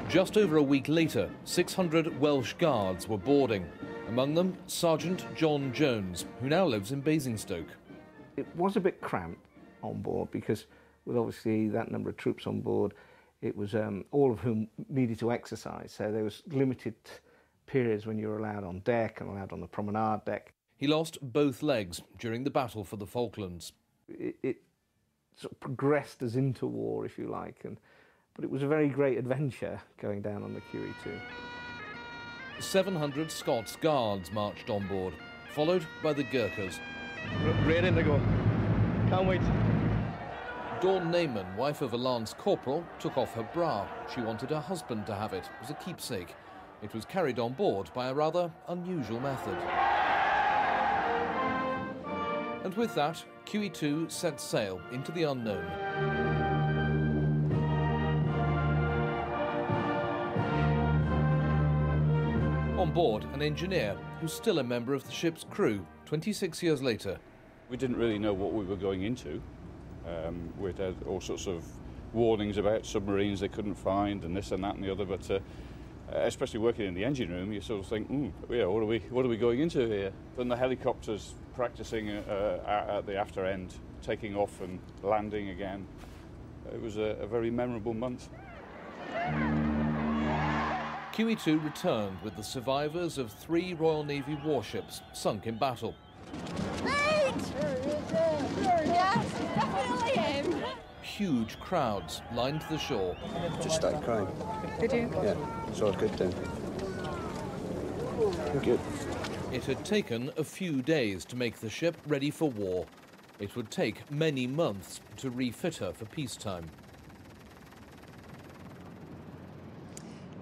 Just over a week later, 600 Welsh guards were boarding. Among them, Sergeant John Jones, who now lives in Basingstoke. It was a bit cramped on board because with obviously that number of troops on board, it was um, all of whom needed to exercise. So there was limited periods when you were allowed on deck and allowed on the promenade deck. He lost both legs during the battle for the Falklands. It, it sort of progressed as into war, if you like, and but it was a very great adventure going down on the E QE2. 700 Scots guards marched on board, followed by the Gurkhas. Rear in to go. Can't wait. Dawn Neyman, wife of a Lance Corporal, took off her bra. She wanted her husband to have it as a keepsake. It was carried on board by a rather unusual method. And with that, QE2 set sail into the unknown. Board, an engineer who's still a member of the ship's crew 26 years later. We didn't really know what we were going into. Um, we'd had all sorts of warnings about submarines they couldn't find and this and that and the other, but uh, especially working in the engine room, you sort of think, hmm, yeah, what are we, what are we going into here? Then the helicopters practicing uh, at at the after end, taking off and landing again. It was a, a very memorable month. QE2 returned with the survivors of three Royal Navy warships sunk in battle. Yes, definitely him. Huge crowds lined the shore. Just started crying. Did you? Yeah, so it's good then. Good. It had taken a few days to make the ship ready for war. It would take many months to refit her for peacetime.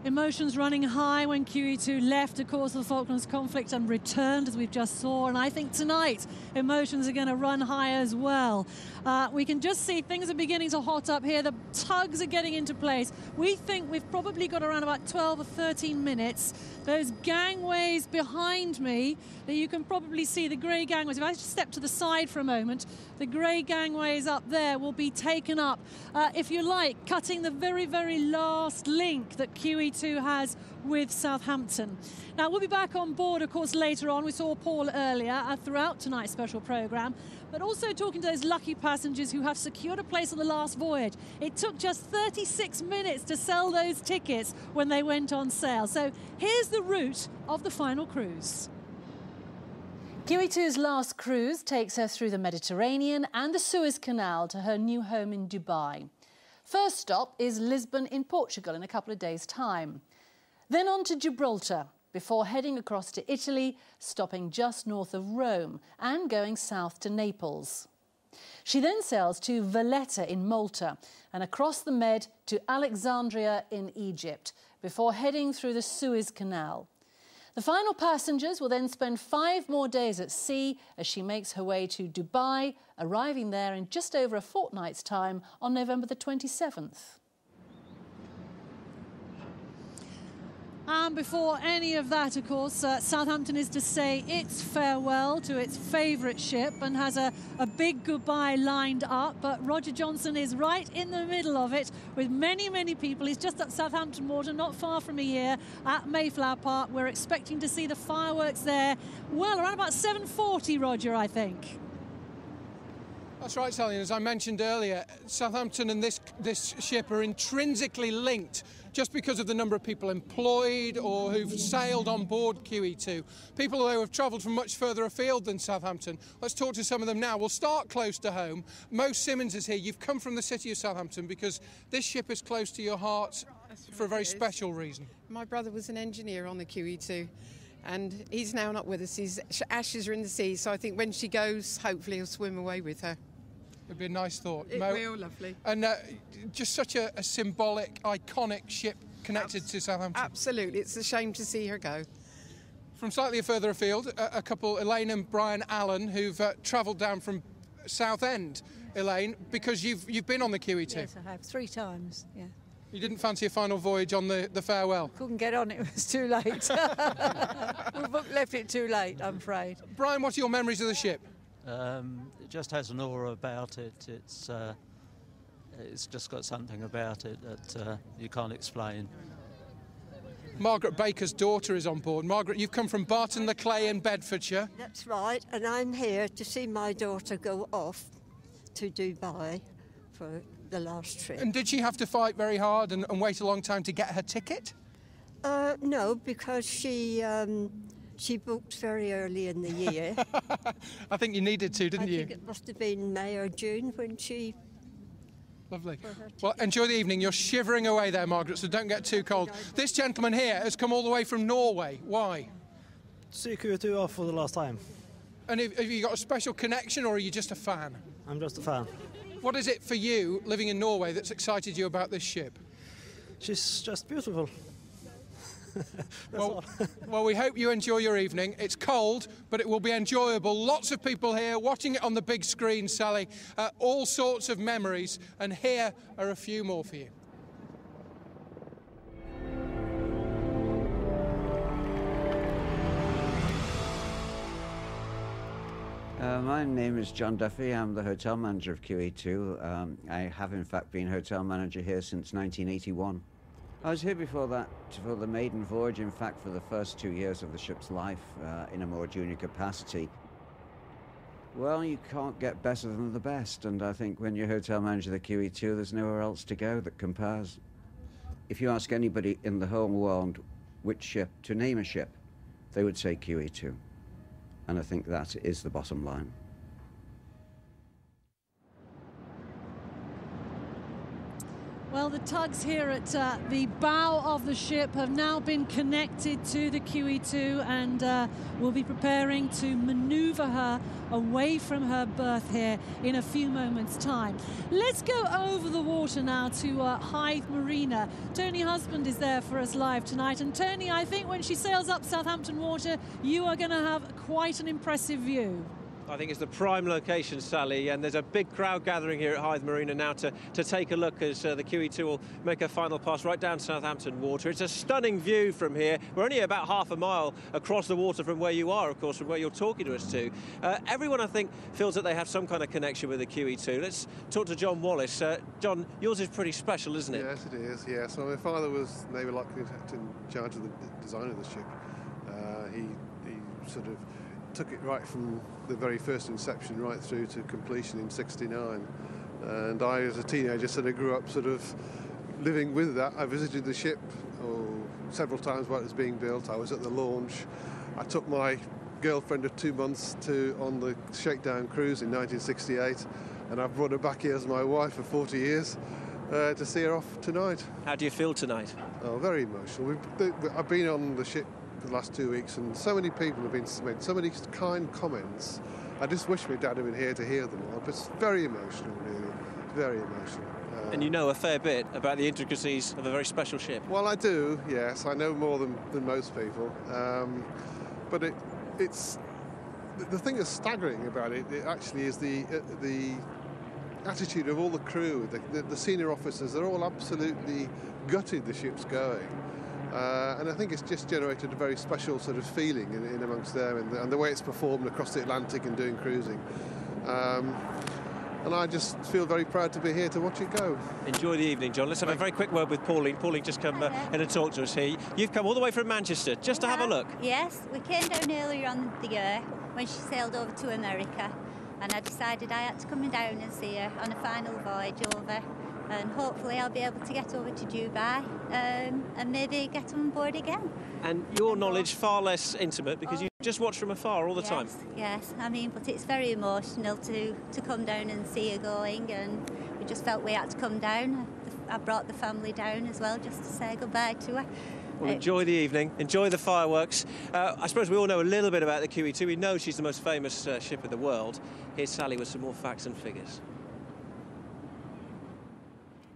Emotions running high when QE2 left, of course, the Falklands conflict and returned, as we've just saw. And I think tonight emotions are going to run high as well. Uh, we can just see things are beginning to hot up here. The tugs are getting into place. We think we've probably got around about 12 or 13 minutes. Those gangways behind me, that you can probably see the grey gangways. If I just step to the side for a moment, the grey gangways up there will be taken up, uh, if you like, cutting the very, very last link that QE2 has with Southampton. Now, we'll be back on board, of course, later on. We saw Paul earlier uh, throughout tonight's special programme, but also talking to those lucky passengers who have secured a place on the last voyage. It took just 36 minutes to sell those tickets when they went on sale. So here's the route of the final cruise. QE2's last cruise takes her through the Mediterranean and the Suez Canal to her new home in Dubai. First stop is Lisbon in Portugal in a couple of days' time. Then on to Gibraltar before heading across to Italy, stopping just north of Rome and going south to Naples. She then sails to Valletta in Malta and across the Med to Alexandria in Egypt before heading through the Suez Canal. The final passengers will then spend five more days at sea as she makes her way to Dubai, arriving there in just over a fortnight's time on November the 27th. And before any of that, of course, uh, Southampton is to say its farewell to its favourite ship and has a, a big goodbye lined up. But Roger Johnson is right in the middle of it with many, many people. He's just at Southampton Water, not far from here at Mayflower Park. We're expecting to see the fireworks there, well, around about 7.40, Roger, I think. That's right, Sally. As I mentioned earlier, Southampton and this, this ship are intrinsically linked just because of the number of people employed or who've sailed on board QE2. People who have travelled from much further afield than Southampton. Let's talk to some of them now. We'll start close to home. Mo Simmons is here. You've come from the city of Southampton because this ship is close to your heart for a very special reason. My brother was an engineer on the QE2 and he's now not with us. His ashes are in the sea, so I think when she goes, hopefully he'll swim away with her. It'd be a nice thought. It will, lovely. And uh, just such a, a symbolic, iconic ship connected to Southampton. Absolutely, it's a shame to see her go. From slightly further afield, a, a couple, Elaine and Brian Allen, who've uh, travelled down from Southend, Elaine, because you've you've been on the QE2. Yes, I have three times. Yeah. You didn't fancy a final voyage on the, the farewell? Couldn't get on; it was too late. we booked left it too late. I'm afraid. Brian, what are your memories of the ship? Um, it just has an aura about it. It's uh, it's just got something about it that uh, you can't explain. Margaret Baker's daughter is on board. Margaret, you've come from Barton le Clay in Bedfordshire. That's right, and I'm here to see my daughter go off to Dubai for the last trip. And did she have to fight very hard and, and wait a long time to get her ticket? Uh, no, because she um, she booked very early in the year. I think you needed to, didn't you? I you? think it must have been May or June when she. Lovely. Well, enjoy the evening. You're shivering away there, Margaret, so don't get too cold. This gentleman here has come all the way from Norway. Why? See QE2 off for the last time. And have, have you got a special connection or are you just a fan? I'm just a fan. What is it for you, living in Norway, that's excited you about this ship? She's just beautiful. well, well, we hope you enjoy your evening. It's cold, but it will be enjoyable. Lots of people here watching it on the big screen, Sally. Uh, all sorts of memories, and here are a few more for you. Uh, my name is John Duffy. I'm the hotel manager of QE2. Um, I have, in fact, been hotel manager here since 1981. I was here before that, for the maiden voyage, in fact, for the first two years of the ship's life uh, in a more junior capacity. Well, you can't get better than the best, and I think when you're hotel manager of the QE2, there's nowhere else to go that compares. If you ask anybody in the whole world which ship, to name a ship, they would say QE2. And I think that is the bottom line. Well, the tugs here at uh, the bow of the ship have now been connected to the QE2 and uh, will be preparing to maneuver her away from her berth here in a few moments' time. Let's go over the water now to uh, Hythe Marina. Tony Husband is there for us live tonight. And Tony, I think when she sails up Southampton water, you are going to have quite an impressive view. I think it's the prime location, Sally, and there's a big crowd gathering here at Hythe Marina now to, to take a look as uh, the QE2 will make a final pass right down Southampton water. It's a stunning view from here. We're only about half a mile across the water from where you are, of course, from where you're talking to us to. Uh, everyone, I think, feels that they have some kind of connection with the QE2. Let's talk to John Wallace. Uh, John, yours is pretty special, isn't it? Yes, it is, yes. Well, my father was Naval Architect in charge of the design of the ship. Uh, he, he sort of took it right from the very first inception right through to completion in 69. And I, as a teenager, sort of grew up sort of living with that. I visited the ship oh, several times while it was being built. I was at the launch. I took my girlfriend of two months to on the shakedown cruise in 1968, and I've brought her back here as my wife for 40 years. Uh, to see her off tonight. How do you feel tonight? Oh, very emotional. We've, I've been on the ship the last two weeks, and so many people have been made so many kind comments. I just wish my dad had been here to hear them all. But it's very emotional, really, very emotional. Uh, and you know a fair bit about the intricacies of a very special ship. Well, I do. Yes, I know more than, than most people. Um, but it, it's the thing that's staggering about it, it actually is the uh, the attitude of all the crew, the, the, the, senior officers. They're all absolutely gutted the ship's going. Uh, and I think it's just generated a very special sort of feeling in, in amongst them and the, and the, way it's performed across the Atlantic and doing cruising. Um, and I just feel very proud to be here to watch it go. Enjoy the evening, John. Let's have a very quick word with Pauline. Pauline, just come uh, in and talk to us here. You've come all the way from Manchester just to have a look. Yes, we came down earlier on the year when she sailed over to America, and I decided I had to come down and see her on a final voyage over and hopefully I'll be able to get over to Dubai um, and maybe get on board again. And your knowledge far less intimate because oh. you just watch from afar all the yes, time. Yes, I mean, but it's very emotional to, to come down and see her going, and we just felt we had to come down. I brought the family down as well just to say goodbye to her. Well, enjoy the evening, enjoy the fireworks. Uh, I suppose we all know a little bit about the QE2. We know she's the most famous uh, ship in the world. Here's Sally with some more facts and figures.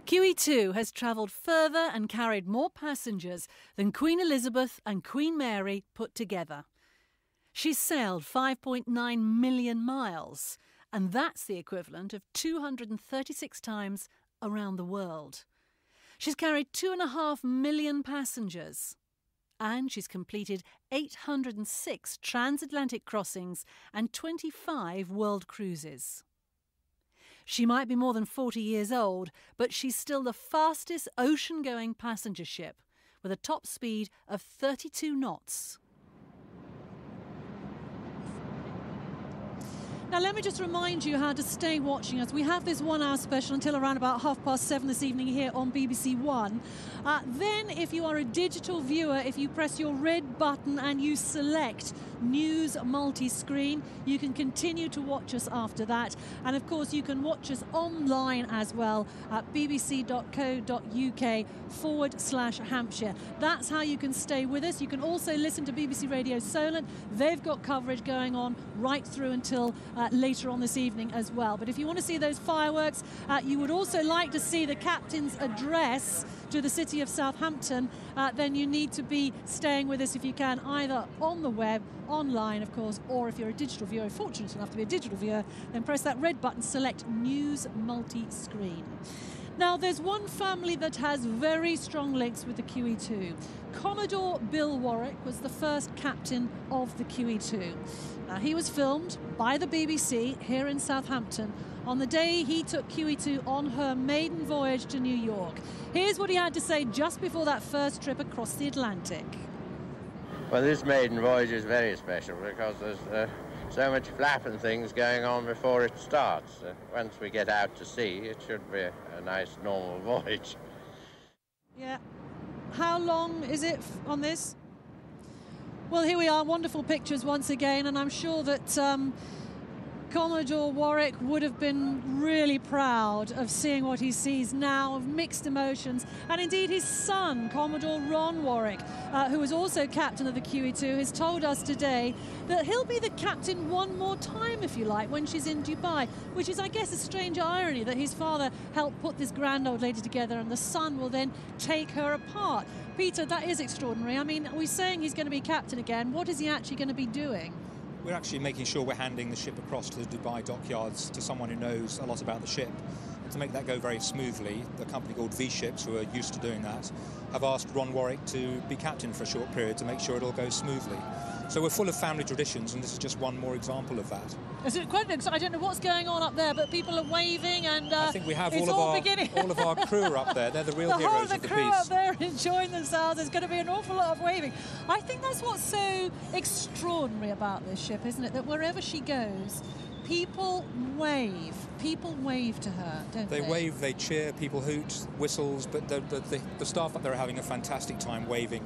QE2 has travelled further and carried more passengers than Queen Elizabeth and Queen Mary put together. She's sailed 5.9 million miles, and that's the equivalent of 236 times around the world. She's carried 2.5 million passengers, and she's completed 806 transatlantic crossings and 25 world cruises. She might be more than 40 years old, but she's still the fastest ocean going passenger ship with a top speed of 32 knots. Now, let me just remind you how to stay watching us. We have this one hour special until around about half past seven this evening here on BBC One. Uh, then, if you are a digital viewer, if you press your red button and you select News Multi Screen, you can continue to watch us after that. And of course, you can watch us online as well at bbc.co.uk forward slash Hampshire. That's how you can stay with us. You can also listen to BBC Radio Solent. They've got coverage going on right through until uh, later on this evening as well. But if you want to see those fireworks, uh, you would also like to see the captain's address to the city of Southampton, uh, then you need to be staying with us if you can, either on the web, online, of course, or if you're a digital viewer, fortunate enough to be a digital viewer, then press that red button, select News Multi Screen. Now, there's one family that has very strong links with the QE2. Commodore Bill Warwick was the first captain of the QE2. Now, he was filmed by the BBC here in Southampton on the day he took QE2 on her maiden voyage to New York. Here's what he had to say just before that first trip across the Atlantic. Well, this maiden voyage is very special because there's uh, so much flapping things going on before it starts. Uh, once we get out to sea, it should be a, a nice, normal voyage. Yeah. How long is it on this? Well, here we are, wonderful pictures once again, and I'm sure that um, Commodore Warwick would have been really proud of seeing what he sees now, of mixed emotions. And indeed, his son, Commodore Ron Warwick, uh, who was also captain of the QE2, has told us today that he'll be the captain one more time, if you like, when she's in Dubai, which is, I guess, a strange irony that his father helped put this grand old lady together and the son will then take her apart. Peter, that is extraordinary. I mean, we're saying he's going to be captain again. What is he actually going to be doing? We're actually making sure we're handing the ship across to the Dubai dockyards to someone who knows a lot about the ship. And to make that go very smoothly, the company called V Ships, who are used to doing that, have asked Ron Warwick to be captain for a short period to make sure it all goes smoothly. So we're full of family traditions, and this is just one more example of that. Is it quite I don't know what's going on up there, but people are waving, and uh, I think we have all, all, of our beginning. all of our crew are up there. They're the real the heroes of the, the crew piece. up there enjoying themselves. There's going to be an awful lot of waving. I think that's what's so extraordinary about this ship, isn't it? That wherever she goes, people wave. People wave to her, don't they? They wave, they cheer, people hoot, whistles, but the, the, the, the staff up there are having a fantastic time waving,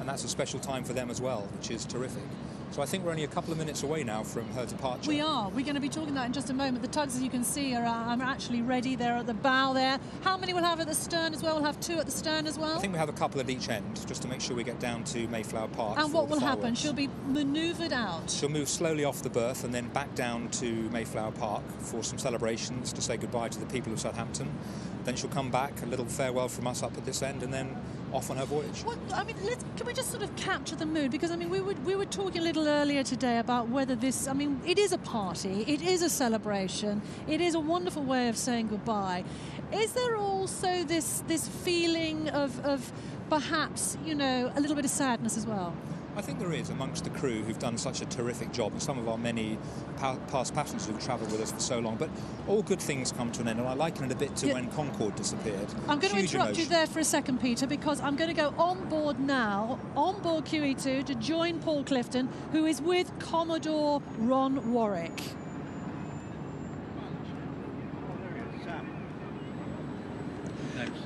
and that's a special time for them as well, which is terrific. So I think we're only a couple of minutes away now from her departure. We are. We're going to be talking that in just a moment. The tugs, as you can see, are, uh, are actually ready. They're at the bow there. How many we'll have at the stern as well? We'll have two at the stern as well. I think we have a couple at each end, just to make sure we get down to Mayflower Park. And what will fireworks. happen? She'll be manoeuvred out. She'll move slowly off the berth and then back down to Mayflower Park for some celebrations to say goodbye to the people of Southampton. Then she'll come back, a little farewell from us up at this end, and then off on her voyage. I mean, let's, can we just sort of capture the mood? Because I mean, we were we were talking a little earlier today about whether this. I mean, it is a party, it is a celebration, it is a wonderful way of saying goodbye. Is there also this this feeling of of perhaps you know a little bit of sadness as well? I think there is amongst the crew who've done such a terrific job, and some of our many pa- past passengers who've travelled with us for so long. But all good things come to an end, and I liken it a bit to Yeah. when Concorde disappeared. I'm going to Huge interrupt you there for a second, Peter, because I'm going to go on board now, on board QE2, to join Paul Clifton, who is with Commodore Ron Warwick.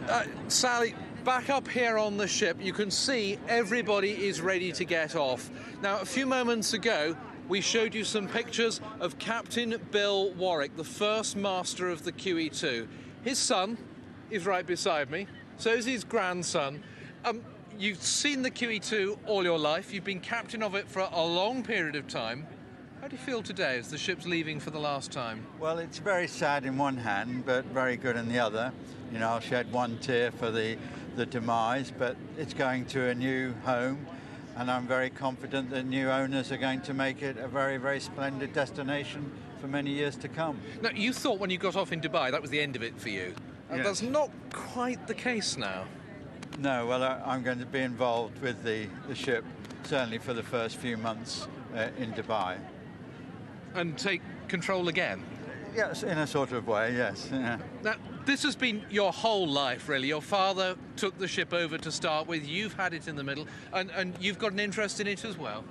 Uh, Sally, back up here on the ship, you can see everybody is ready to get off. Now, a few moments ago, we showed you some pictures of Captain Bill Warwick, the first master of the QE2. His son is right beside me, so is his grandson. Um, you've seen the QE2 all your life, you've been captain of it for a long period of time. How do you feel today as the ship's leaving for the last time? Well, it's very sad in one hand, but very good in the other. You know, I'll shed one tear for the, the demise, but it's going to a new home, and I'm very confident that new owners are going to make it a very, very splendid destination for many years to come. Now, you thought when you got off in Dubai that was the end of it for you. Yes. That's not quite the case now. No, well, I, I'm going to be involved with the, the ship, certainly for the first few months uh, in Dubai. And take control again? Yes, in a sort of way, yes. Yeah. Now, this has been your whole life, really. Your father took the ship over to start with, you've had it in the middle, and, and you've got an interest in it as well.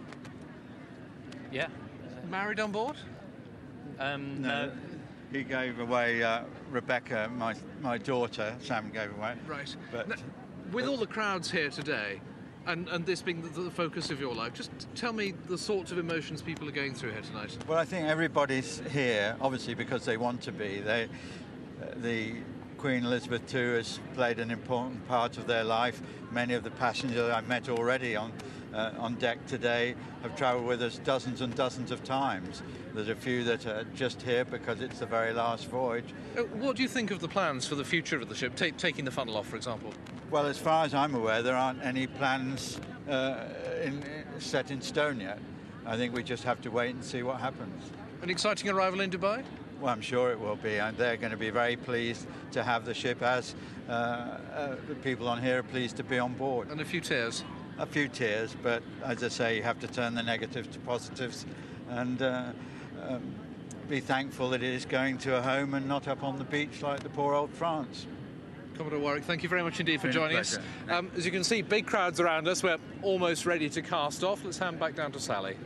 Yeah. Married on board? Um, No, he gave away uh, Rebecca, my my daughter. Sam gave away. Right. But Now, with all the crowds here today, and, and this being the, the focus of your life, just tell me the sorts of emotions people are going through here tonight. well, I think everybody's here, obviously because they want to be. They, uh, the Queen Elizabeth II has played an important part of their life. Many of the passengers I've met already on uh, on deck today have travelled with us dozens and dozens of times. There's a few that are just here because it's the very last voyage. Uh, What do you think of the plans for the future of the ship, ta- taking the funnel off, for example? Well, as far as I'm aware, there aren't any plans uh, in, set in stone yet. I think we just have to wait and see what happens. An exciting arrival in Dubai? Well, I'm sure it will be, and they're going to be very pleased to have the ship, as uh, uh, the people on here are pleased to be on board. And a few tears. A few tears, but as I say, you have to turn the negatives to positives, and uh, um, be thankful that it is going to a home and not up on the beach like the poor old France. Commodore Warwick, thank you very much indeed for Been joining us. Um, as you can see, big crowds around us. We're almost ready to cast off. Let's hand back down to Sally.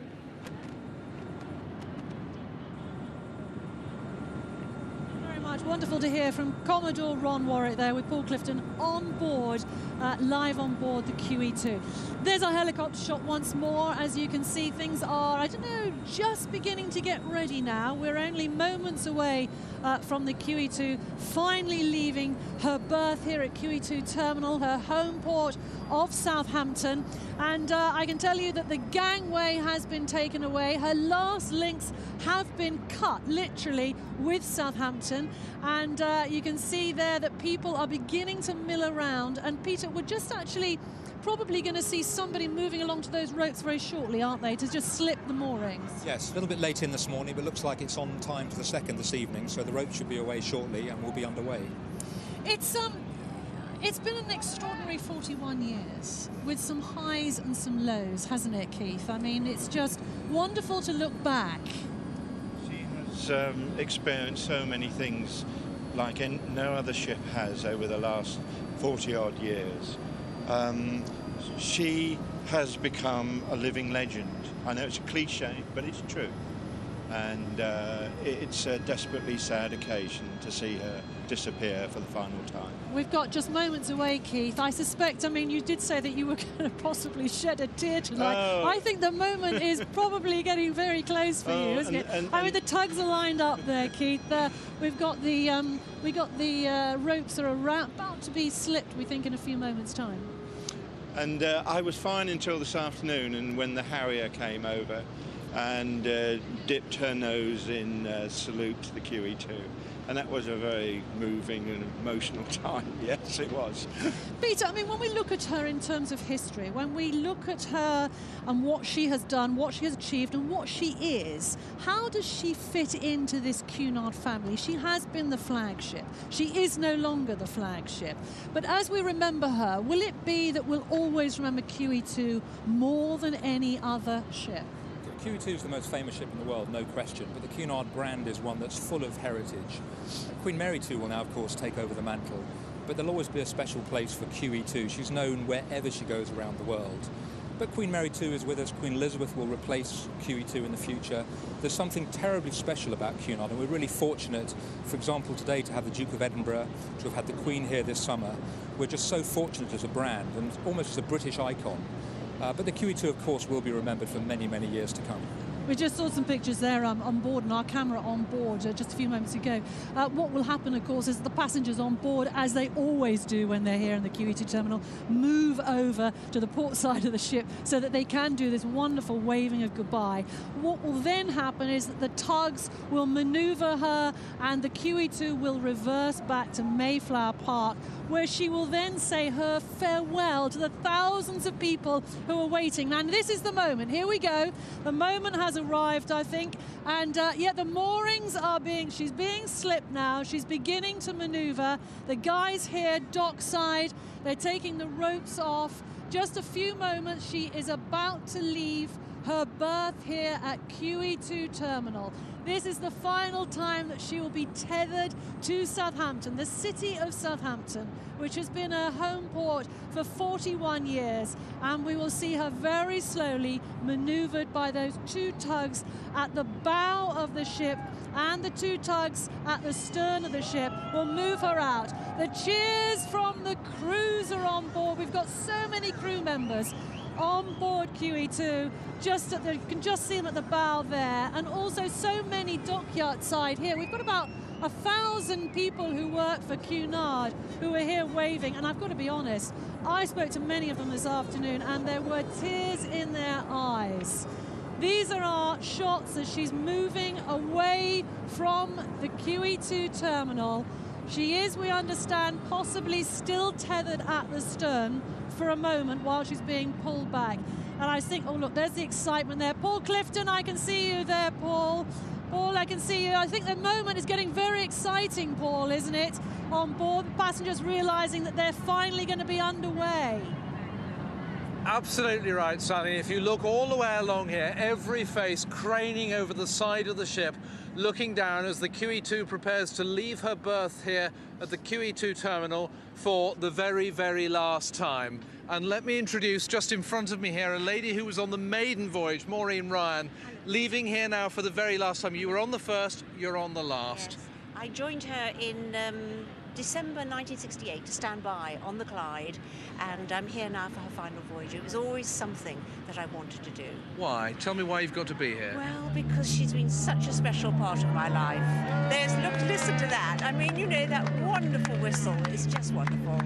very much. Wonderful to hear from Commodore Ron Warwick there with Paul Clifton on board, uh, live on board the QE2. There's our helicopter shot once more. As you can see, things are, I don't know, just beginning to get ready now. We're only moments away uh, from the QE2 finally leaving her berth here at QE2 Terminal, her home port of Southampton. And uh, I can tell you that the gangway has been taken away. Her last links have been cut, literally, with Southampton. And uh, you can see there that people are beginning to mill around. And Peter, we're just actually probably going to see somebody moving along to those ropes very shortly, aren't they, to just slip the moorings? Yes, a little bit late in this morning, but looks like it's on time for the second this evening, so the rope should be away shortly and we'll be underway. It's um, it's been an extraordinary 41 years with some highs and some lows, hasn't it, Keith? I mean, it's just wonderful to look back. Has um, experienced so many things like no other ship has over the last 40 odd years. Um, she has become a living legend. I know it's a cliche, but it's true. And uh, it's a desperately sad occasion to see her disappear for the final time. We've got just moments away, Keith. I suspect, I mean, you did say that you were going to possibly shed a tear tonight. Oh. I think the moment is probably getting very close for Oh, you, isn't and- it? and- I mean, the tugs are lined up there, Keith. Uh, we've got the um, we got the uh, ropes that are around, about to be slipped. We think in a few moments' time. And uh, I was fine until this afternoon, and when the Harrier came over and uh, dipped her nose in uh, salute to the QE2. And that was a very moving and emotional time. Yes, it was. Peter, I mean, when we look at her in terms of history, when we look at her and what she has done, what she has achieved, and what she is, how does she fit into this Cunard family? She has been the flagship. She is no longer the flagship. But as we remember her, will it be that we'll always remember QE2 more than any other ship? QE2 is the most famous ship in the world, no question, but the Cunard brand is one that's full of heritage. Queen Mary 2 will now, of course, take over the mantle, but there'll always be a special place for QE2. She's known wherever she goes around the world. But Queen Mary 2 is with us. Queen Elizabeth will replace QE2 in the future. There's something terribly special about Cunard, and we're really fortunate, for example, today to have the Duke of Edinburgh, to have had the Queen here this summer. We're just so fortunate as a brand and almost as a British icon. Uh, but the QE2, of course, will be remembered for many, many years to come. We just saw some pictures there um, on board and our camera on board uh, just a few moments ago. Uh, what will happen, of course, is the passengers on board, as they always do when they're here in the QE2 terminal, move over to the port side of the ship so that they can do this wonderful waving of goodbye. What will then happen is that the tugs will maneuver her and the QE2 will reverse back to Mayflower Park where she will then say her farewell to the thousands of people who are waiting. And this is the moment. Here we go. The moment has arrived, I think. And uh, yeah, the moorings are being, she's being slipped now. She's beginning to maneuver. The guys here, dockside, they're taking the ropes off. Just a few moments, she is about to leave her berth here at QE2 Terminal. This is the final time that she will be tethered to Southampton, the city of Southampton, which has been her home port for 41 years. And we will see her very slowly maneuvered by those two tugs at the bow of the ship and the two tugs at the stern of the ship will move her out. The cheers from the crews are on board. We've got so many crew members on board QE2. Just at the, you can just see them at the bow there, and also so many dockyard side here. We've got about a thousand people who work for Cunard who are here waving. And I've got to be honest, I spoke to many of them this afternoon, and there were tears in their eyes. These are our shots as she's moving away from the QE2 terminal. She is, we understand, possibly still tethered at the stern for a moment while she's being pulled back. And I think, oh, look, there's the excitement there. Paul Clifton, I can see you there, Paul. Paul, I can see you. I think the moment is getting very exciting, Paul, isn't it? On board, passengers realizing that they're finally going to be underway. Absolutely right, Sally. If you look all the way along here, every face craning over the side of the ship, looking down as the QE2 prepares to leave her berth here at the QE2 terminal for the very, very last time. And let me introduce just in front of me here a lady who was on the maiden voyage, Maureen Ryan, leaving here now for the very last time. You were on the first, you're on the last. Yes. I joined her in um, December 1968 to stand by on the Clyde, and I'm here now for her final voyage. It was always something that I wanted to do. Why? Tell me why you've got to be here. Well, because she's been such a special part of my life. There's look, listen to that. I mean, you know that wonderful whistle. is just wonderful.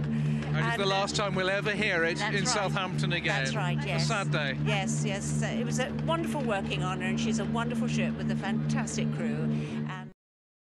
And, it's the last time we'll ever hear it in right. Southampton again. That's right, yes. A sad day. Yes, yes. It was a wonderful working on her, and she's a wonderful ship with a fantastic crew. And